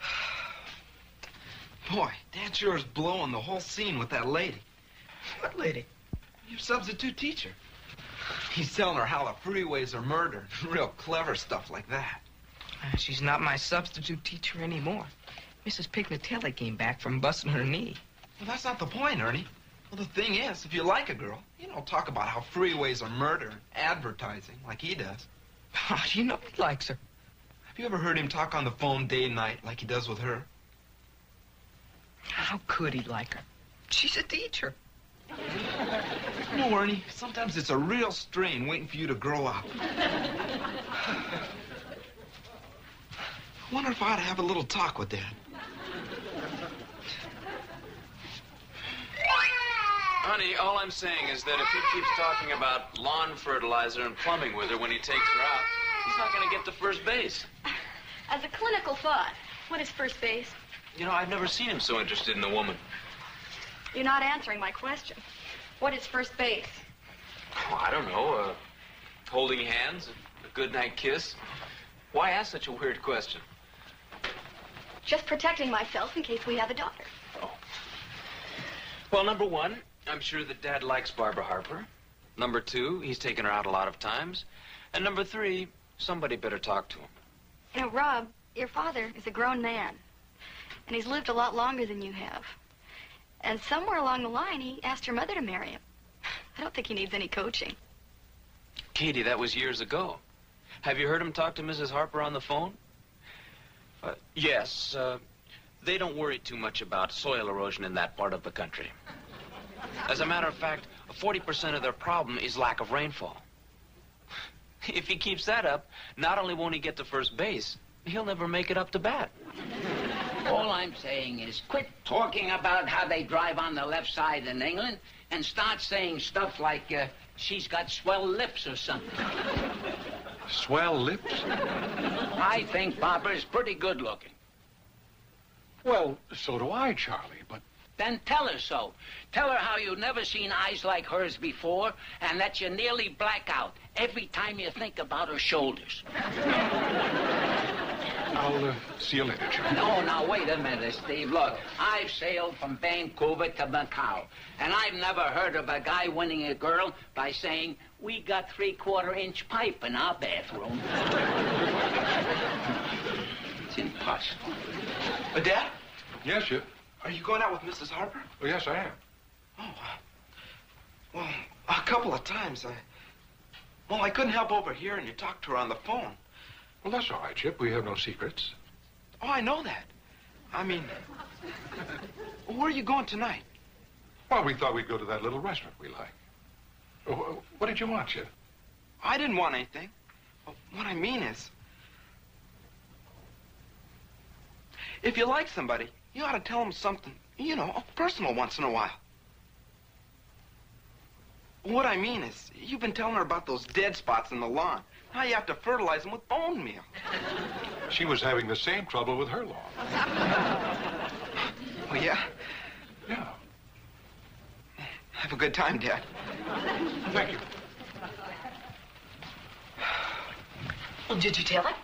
Boy, Dad sure is blowing the whole scene with that lady. What lady? Your substitute teacher. He's telling her how the freeways are murdered. Real clever stuff like that. Uh, she's not my substitute teacher anymore. Mrs. Pignatelli came back from busting her knee. Well, that's not the point, Ernie. Well, the thing is, if you like a girl, you don't talk about how freeways are murder, and advertising, like he does. How do ah, you know he likes her? Have you ever heard him talk on the phone day and night like he does with her? How could he like her? She's a teacher. No, Ernie, sometimes it's a real strain waiting for you to grow up. I wonder if I ought to have a little talk with Dad. Honey, all I'm saying is that if he keeps talking about lawn fertilizer and plumbing with her when he takes her out, He's not going to get to first base. As a clinical thought, what is first base? You know, I've never seen him so interested in a woman. You're not answering my question. What is first base? Oh, I don't know. Uh, holding hands, a goodnight kiss. Why ask such a weird question? Just protecting myself in case we have a daughter. Oh. Well, number one, I'm sure that Dad likes Barbara Harper. Number two, he's taken her out a lot of times. And number three, somebody better talk to him. You know, Rob, your father is a grown man. And he's lived a lot longer than you have. And somewhere along the line, he asked your mother to marry him. I don't think he needs any coaching. Katie, that was years ago. Have you heard him talk to Mrs. Harper on the phone? Uh, yes. Uh, they don't worry too much about soil erosion in that part of the country. As a matter of fact, 40% of their problem is lack of rainfall. If he keeps that up, not only won't he get to first base, he'll never make it up to bat. All I'm saying is quit talking about how they drive on the left side in England and start saying stuff like uh, she's got swell lips or something. Swell lips? I think Barbara's pretty good looking. Well, so do I, Charlie, but Then tell her so. Tell her how you've never seen eyes like hers before and that you nearly black out every time you think about her shoulders. I'll uh, see you later, Charlie. No, now, wait a minute, Steve. Look, I've sailed from Vancouver to Macau, and I've never heard of a guy winning a girl by saying, we got three-quarter inch pipe in our bathroom. it's impossible. Uh, Dad, Yes, Chip. Are you going out with Mrs. Harper? Oh, yes, I am. Oh, uh, well, a couple of times. I, well, I couldn't help overhearing you talk to her on the phone. Well, that's all right, Chip. We have no secrets. Oh, I know that. I mean, where are you going tonight? Well, we thought we'd go to that little restaurant we like. Oh, what did you want, Chip? I didn't want anything. What I mean is, if you like somebody, you ought to tell him something, you know, personal once in a while. What I mean is, you've been telling her about those dead spots in the lawn. Now you have to fertilize them with bone meal. She was having the same trouble with her lawn. Oh, yeah? Yeah. Have a good time, Dad. Thank you. Well, did you tell him?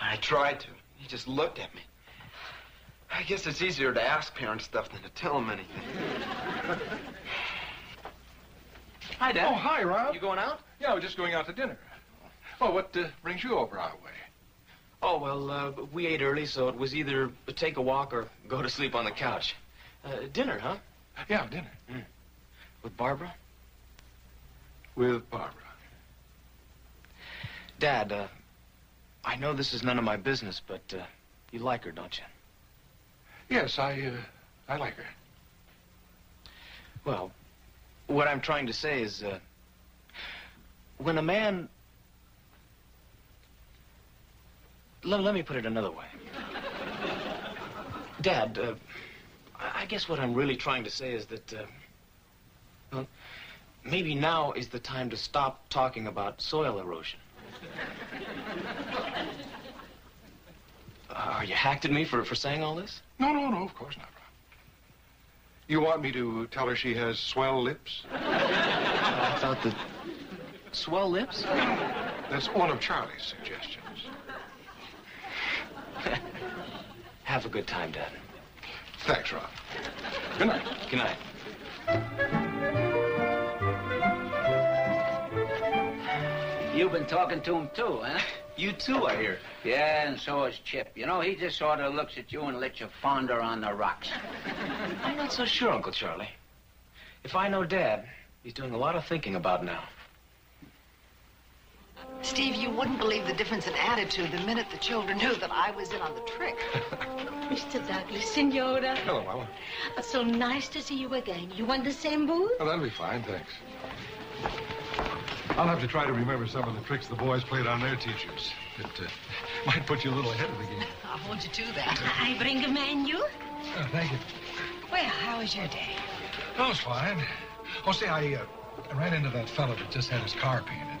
I tried to. He just looked at me. I guess it's easier to ask parents stuff than to tell them anything. Hi, Dad. Oh, hi, Rob. You going out? Yeah, we're just going out to dinner. Well, what uh, brings you over our way? Oh, well, uh, we ate early, so it was either take a walk or go to sleep on the couch. Uh, dinner, huh? Yeah, dinner. With Barbara? With Barbara. Dad, uh, I know this is none of my business, but uh, you like her, don't you? Yes, I, uh, I like her. Well, what I'm trying to say is, uh, when a man... Let, let me put it another way. Dad, uh, I I guess what I'm really trying to say is that, uh, well, maybe now is the time to stop talking about soil erosion. Uh, are you hacked at me for, for saying all this? No, no, no, of course not, Rob. You want me to tell her she has swell lips? I thought that... Swell lips? That's one of Charlie's suggestions. Have a good time, Dad. Thanks, Rob. Good night. Good night. You've been talking to him, too, huh? You too, I hear. Yeah, and so is Chip. You know, he just sort of looks at you and lets you fonder on the rocks. I'm not so sure, Uncle Charlie. If I know Dad, he's doing a lot of thinking about now. Steve, you wouldn't believe the difference in attitude the minute the children knew that I was in on the trick. Mr. Douglas, Senora. Hello, Mama. It's so nice to see you again. You want the same booth? Oh, well, that'll be fine, thanks. I'll have to try to remember some of the tricks the boys played on their teachers. It uh, might put you a little ahead of the game. I'll hold you to that. I bring a menu. Oh, thank you. Well, how was your day? Oh, it's fine. Oh, say, I, uh, I ran into that fellow that just had his car painted.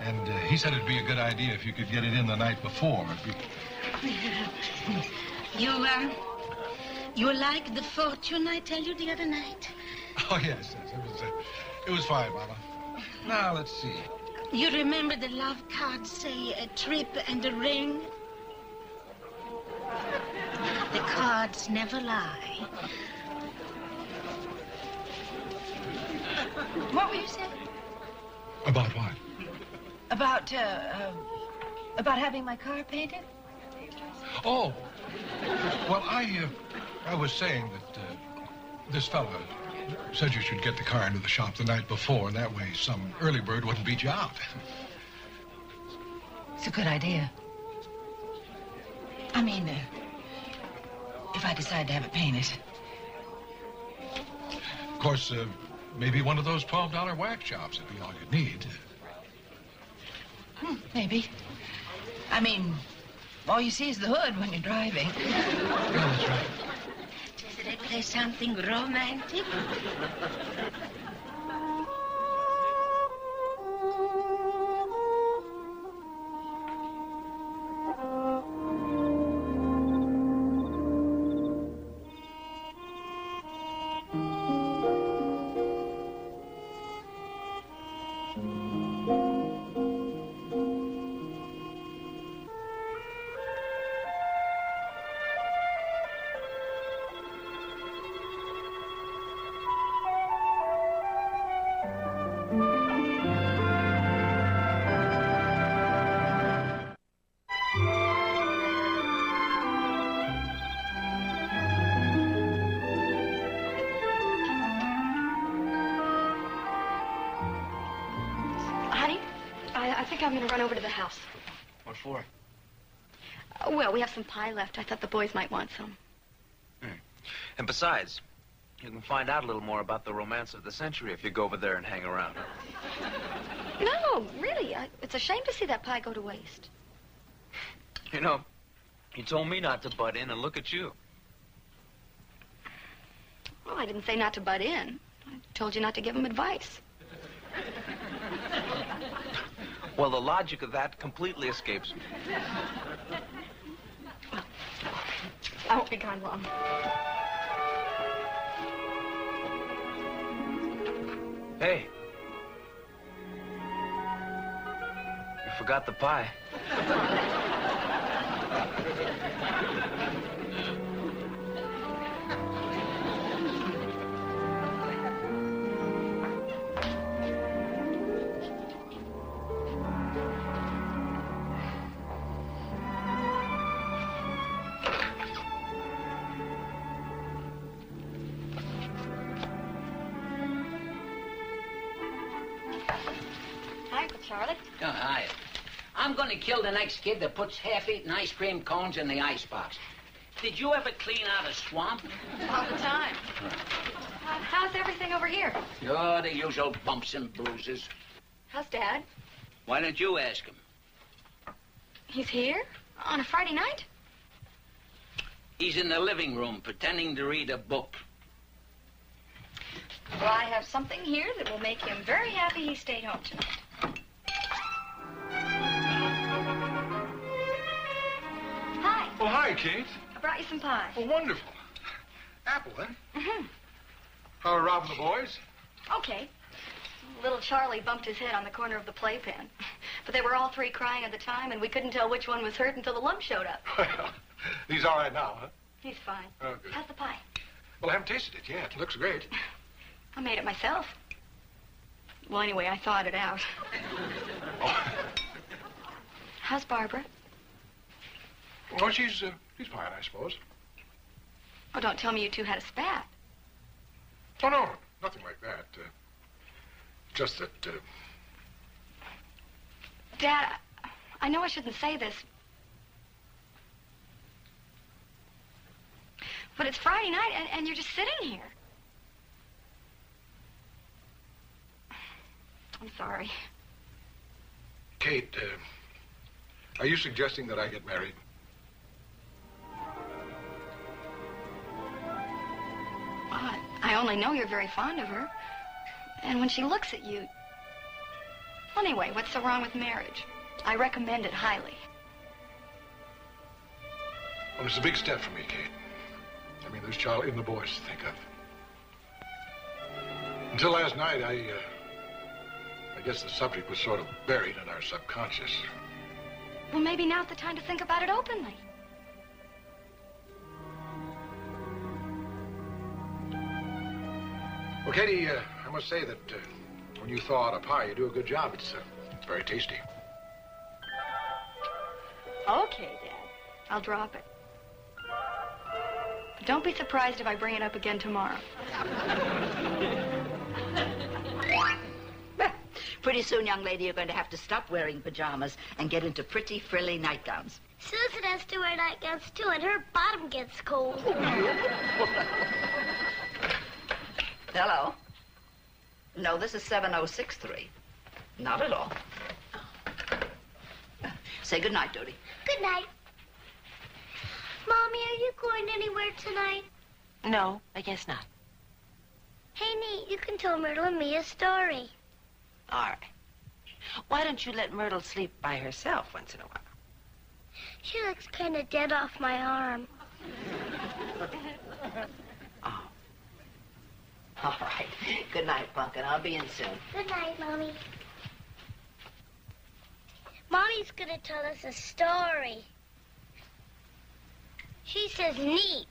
And uh, he said it'd be a good idea if you could get it in the night before. It'd be- You, um, you like the fortune I tell you the other night? Oh, yes, yes. It was, uh, it was fine, Mama. Now, let's see. You remember the love cards say a trip and a ring? The cards never lie. What were you saying? About what? About, uh, uh, about having my car painted? Oh, well, I, uh, I was saying that uh, this fella said you should get the car into the shop the night before, and that way some early bird wouldn't beat you out. It's a good idea. I mean, uh, if I decide to have it painted. Of course, uh, maybe one of those $12 wax jobs would be all you'd need. Hmm, maybe. I mean, all you see is the hood when you're driving. Yeah, that's right. Does it play something romantic? we have some pie left. I thought the boys might want some. Hmm. And besides, you can find out a little more about the romance of the century if you go over there and hang around. No, really. I, it's a shame to see that pie go to waste. You know, you told me not to butt in, and look at you. Well, I didn't say not to butt in. I told you not to give him advice. Well, the logic of that completely escapes me. I won't be gone long. Hey. You forgot the pie. the next kid that puts half-eaten ice cream cones in the icebox. Did you ever clean out a swamp? All the time. Uh, how's everything over here? Oh, the usual bumps and bruises. How's Dad? Why don't you ask him? He's here? On a Friday night? He's in the living room pretending to read a book. Well, I have something here that will make him very happy he stayed home tonight. Oh, hi, Kate. I brought you some pie. Oh, wonderful. Apple, eh? Mm-hmm. How are Rob and the boys? Okay. Little Charlie bumped his head on the corner of the playpen. But they were all three crying at the time, and we couldn't tell which one was hurt until the lump showed up. Well, he's all right now, huh? He's fine. Oh, good. How's the pie? Well, I haven't tasted it yet. It looks great. I made it myself. Well, anyway, I thawed it out. Oh. How's Barbara? Oh, she's, uh, she's fine, I suppose. Oh, don't tell me you two had a spat. Oh, no, nothing like that. Uh, just that, uh, Dad, I- I know I shouldn't say this. But it's Friday night, and, and you're just sitting here. I'm sorry. Kate, uh, are you suggesting that I get married? I only know you're very fond of her. And when she looks at you, Anyway, what's so wrong with marriage? I recommend it highly. Well, it's a big step for me, Kate. I mean, there's Charlie and the boys to think of. Until last night, I, uh, I guess the subject was sort of buried in our subconscious. Well, maybe now's the time to think about it openly. Katie, uh, I must say that uh, when you thaw out a pie, you do a good job. It's, uh, it's very tasty. Okay, Dad. I'll drop it. But don't be surprised if I bring it up again tomorrow. Pretty soon, young lady, you're going to have to stop wearing pajamas and get into pretty frilly nightgowns. Susan has to wear nightgowns too, and her bottom gets cold. Hello? No, this is 7063. Not at all. Say good night, Dodie. Good night. Mommy, are you going anywhere tonight? No, I guess not. Hey, Nate, you can tell Myrtle and me a story. All right. Why don't you let Myrtle sleep by herself once in a while? She looks kind of dead off my arm. All right. Good night, Pumpkin. I'll be in soon. Good night, Mommy. Mommy's gonna tell us a story. She says neat.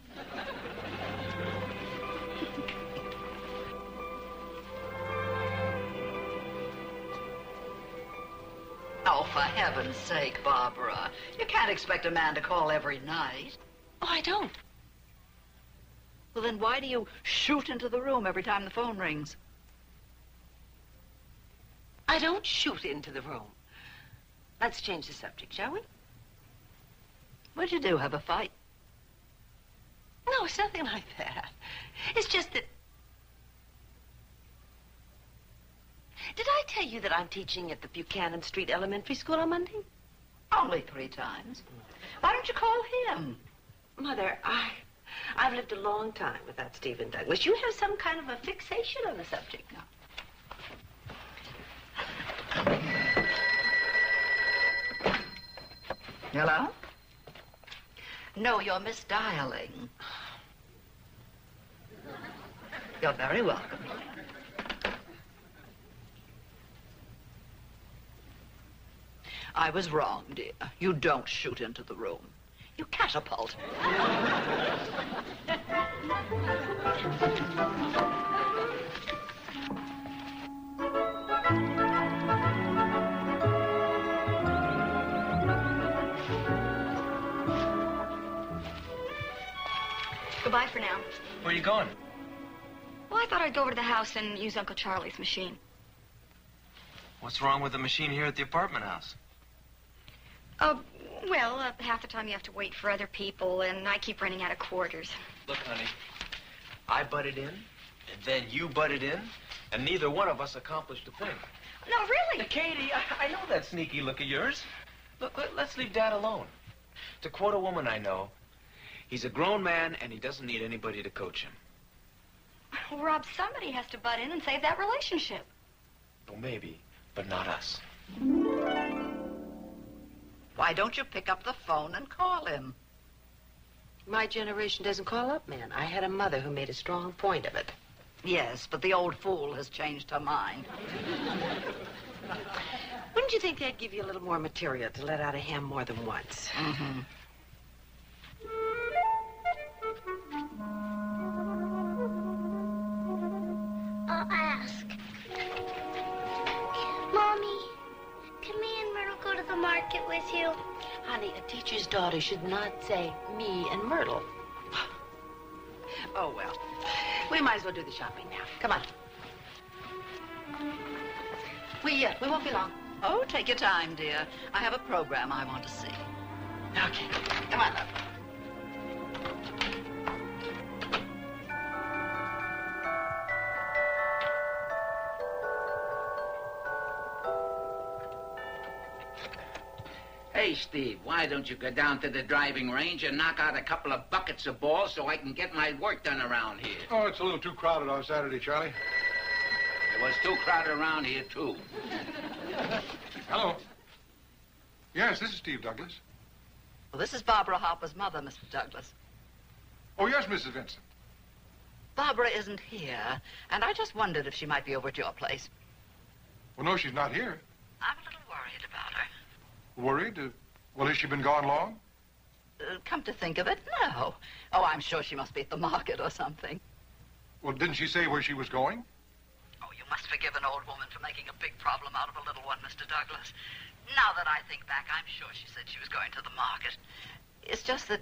Oh, for heaven's sake, Barbara. You can't expect a man to call every night. Oh, I don't. Well, then why do you shoot into the room every time the phone rings? I don't shoot into the room. Let's change the subject, shall we? What'd you do? Have a fight? No, it's nothing like that. It's just that. Did I tell you that I'm teaching at the Buchanan Street Elementary School on Monday? Only three times. Why don't you call him? Mother, I. I've lived a long time without Stephen Douglas. You have some kind of a fixation on the subject now. Hello? No, you're Miss misdialing. You're very welcome. I was wrong, dear. You don't shoot into the room. You catapult. Goodbye for now. Where are you going? Well, I thought I'd go over to the house and use Uncle Charlie's machine. What's wrong with the machine here at the apartment house? Uh, well, uh, half the time you have to wait for other people, and I keep running out of quarters. Look, honey, I butted in, and then you butted in, and neither one of us accomplished a thing. No, really? Now, Katie, I, I know that sneaky look of yours. Look, let, let's leave Dad alone. To quote a woman I know, he's a grown man and he doesn't need anybody to coach him. Well, Rob, somebody has to butt in and save that relationship. Well, maybe, but not us. Why don't you pick up the phone and call him? My generation doesn't call up men. I had a mother who made a strong point of it. Yes, but the old fool has changed her mind. Wouldn't you think they'd give you a little more material to let out of him more than once? Mm-hmm. I'll ask. Myrtle the market with you? Honey, a teacher's daughter should not say me and Myrtle. Oh, well. We might as well do the shopping now. Come on. We, uh, we won't be long. Oh, take your time, dear. I have a program I want to see. Okay. Come on, love. Hey, Steve, why don't you go down to the driving range and knock out a couple of buckets of balls so I can get my work done around here? Oh, it's a little too crowded on Saturday, Charlie. You Was too crowded around here, too. Hello. Yes, this is Steve Douglas. Well, this is Barbara Harper's mother, Mr. Douglas. Oh, yes, Mrs. Vincent. Barbara isn't here, and I just wondered if she might be over at your place. Well, no, she's not here. I'm a little worried about her. Worried? Uh, well, has she been gone long? Uh, come to think of it, no. Oh, I'm sure she must be at the market or something. Well, didn't she say where she was going? Oh, you must forgive an old woman for making a big problem out of a little one, Mr. Douglas. Now that I think back, I'm sure she said she was going to the market. It's just that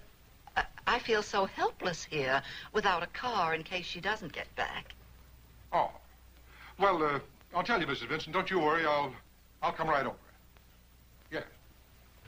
I, I feel so helpless here without a car in case she doesn't get back. Oh. Well, uh, I'll tell you, Mrs. Vincent. Don't you worry. I'll, I'll come right over.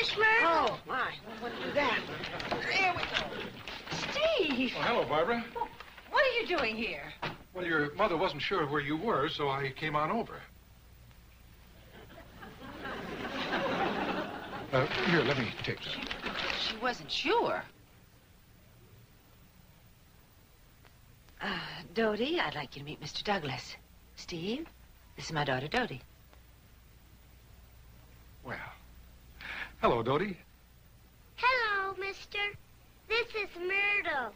Careful, you're gonna squish Myrtle. Oh, my. I wouldn't do that. There we go. Steve! Well, hello, Barbara. What are you doing here? Well, your mother wasn't sure where you were, so I came on over. Uh, here, let me take this. She wasn't sure. Uh, Dodie, I'd like you to meet Mr. Douglas. Steve, this is my daughter, Dodie. Well, hello, Dodie. Hello, mister. This is Myrtle.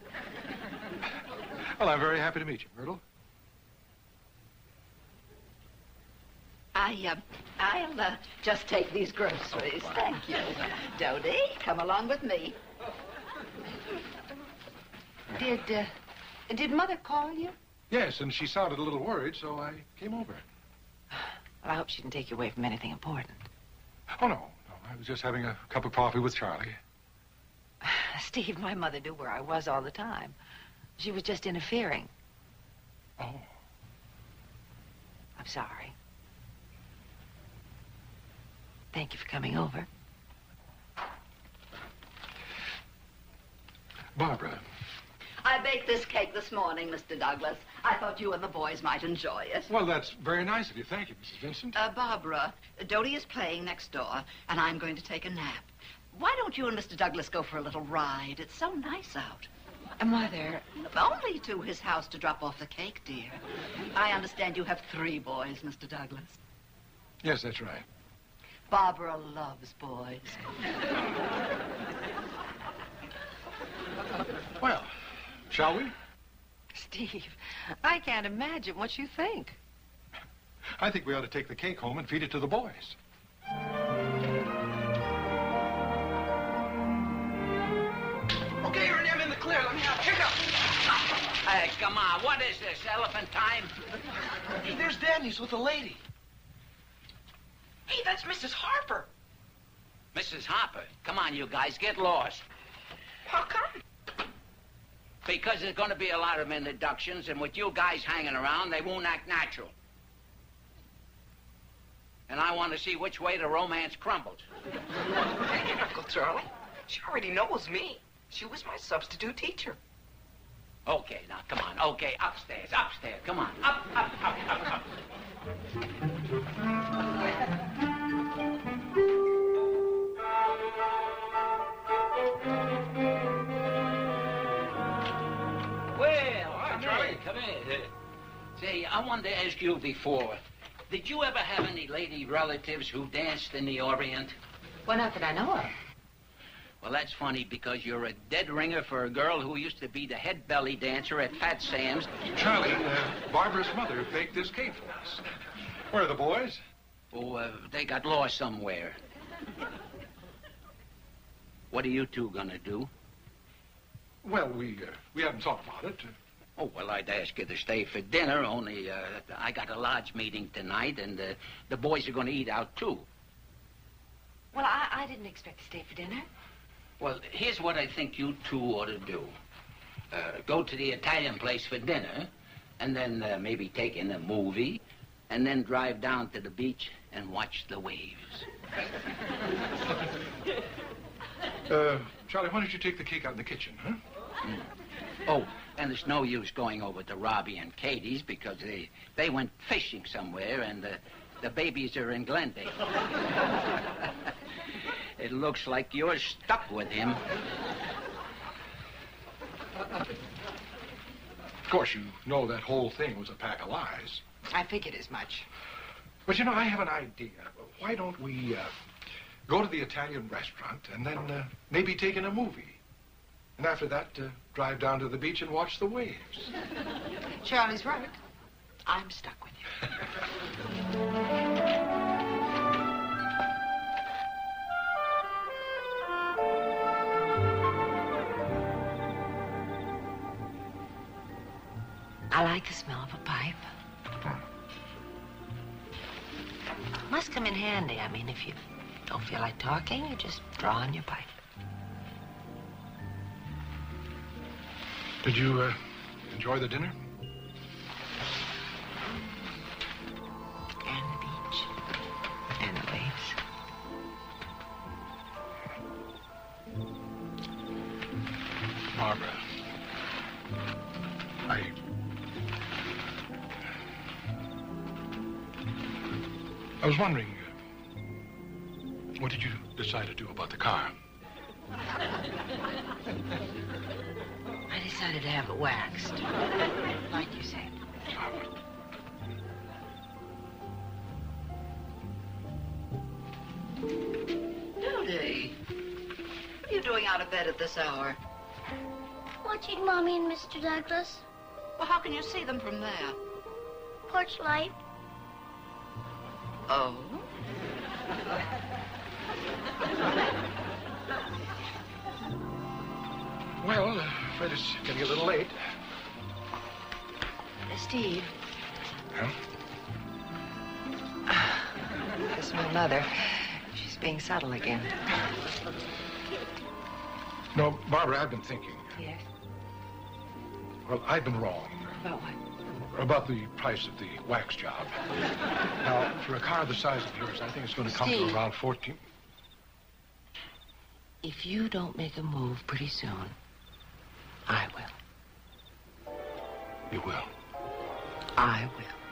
Well, I'm very happy to meet you, Myrtle. I, uh, I'll uh, just take these groceries. Thank you. Dodie, come along with me. Did, uh, did Mother call you? Yes, and she sounded a little worried, so I came over. Well, I hope she didn't take you away from anything important. Oh, no, no. I was just having a cup of coffee with Charlie. Steve, my mother knew where I was all the time. She was just interfering. Oh. I'm sorry. Thank you for coming over. Barbara, I baked this cake this morning, Mr. Douglas. I thought you and the boys might enjoy it. well, that's very nice of you. Thank you, Mrs. Vincent. Uh, Barbara, Dodie is playing next door, and I'm going to take a nap. Why don't you and Mr. Douglas go for a little ride? It's so nice out. Mother, Only to his house to drop off the cake, dear. I understand you have three boys, Mr. Douglas. Yes, that's right. Barbara loves boys. Well, shall we? Steve, I can't imagine what you think. I think we ought to take the cake home and feed it to the boys. Okay, Ernie, I'm in the clear. Let me out. Pick up. Hey, come on. What is this, elephant time? Hey, there's Daniels with a lady. Hey, that's Mrs. Harper. Mrs. Harper. Come on, you guys. Get lost. How come? Because there's going to be a lot of introductions, and with you guys hanging around, they won't act natural. And I want to see which way the romance crumbles. Hey, Uncle Charlie. She already knows me. She was my substitute teacher. Okay, now, come on. Okay, upstairs, upstairs. Come on. Up, up, up, up, up. Say, I wanted to ask you before. Did you ever have any lady relatives who danced in the Orient? Well, not that I know of. Well, that's funny because you're a dead ringer for a girl who used to be the head belly dancer at Fat Sam's. Charlie, uh, Barbara's mother baked this cake for us. Where are the boys? Oh, uh, they got lost somewhere. What are you two gonna do? Well, we uh, we haven't talked about it. Oh, well, I'd ask you to stay for dinner, only uh, I got a lodge meeting tonight, and uh, the boys are going to eat out, too. Well, I, I didn't expect to stay for dinner. Well, here's what I think you two ought to do. Uh, go to the Italian place for dinner, and then uh, maybe take in a movie, and then drive down to the beach and watch the waves. Uh, Charlie, why don't you take the cake out in the kitchen, huh? Oh, and there's no use going over to Robbie and Katie's because they they went fishing somewhere, and the the babies are in Glendale. it looks like you're stuck with him. Of course, you know that whole thing was a pack of lies. I figured as much. But you know, I have an idea. Why don't we uh, go to the Italian restaurant and then uh, maybe take in a movie? And after that, uh, drive down to the beach and watch the waves. Charlie's right. I'm stuck with you. I like the smell of a pipe. Must come in handy. I mean, if you don't feel like talking, you just draw on your pipe. Did you uh, enjoy the dinner? And the beach. And the waves. Barbara, I. I was wondering, uh, what did you decide to do about the car? I decided to have it waxed. Like you said. Dodie, what are you doing out of bed at this hour? Watching Mommy and Mr. Douglas. Well, how can you see them from there? Porch light. Oh? It's getting a little late. Steve, Huh? this is my mother. She's being subtle again. No, Barbara, I've been thinking. Yes? Well, I've been wrong About what? about the price of the wax job. Now, for a car the size of yours, I think it's going to come Steve. to around 14. If you don't make a move pretty soon, I will. You will. I will.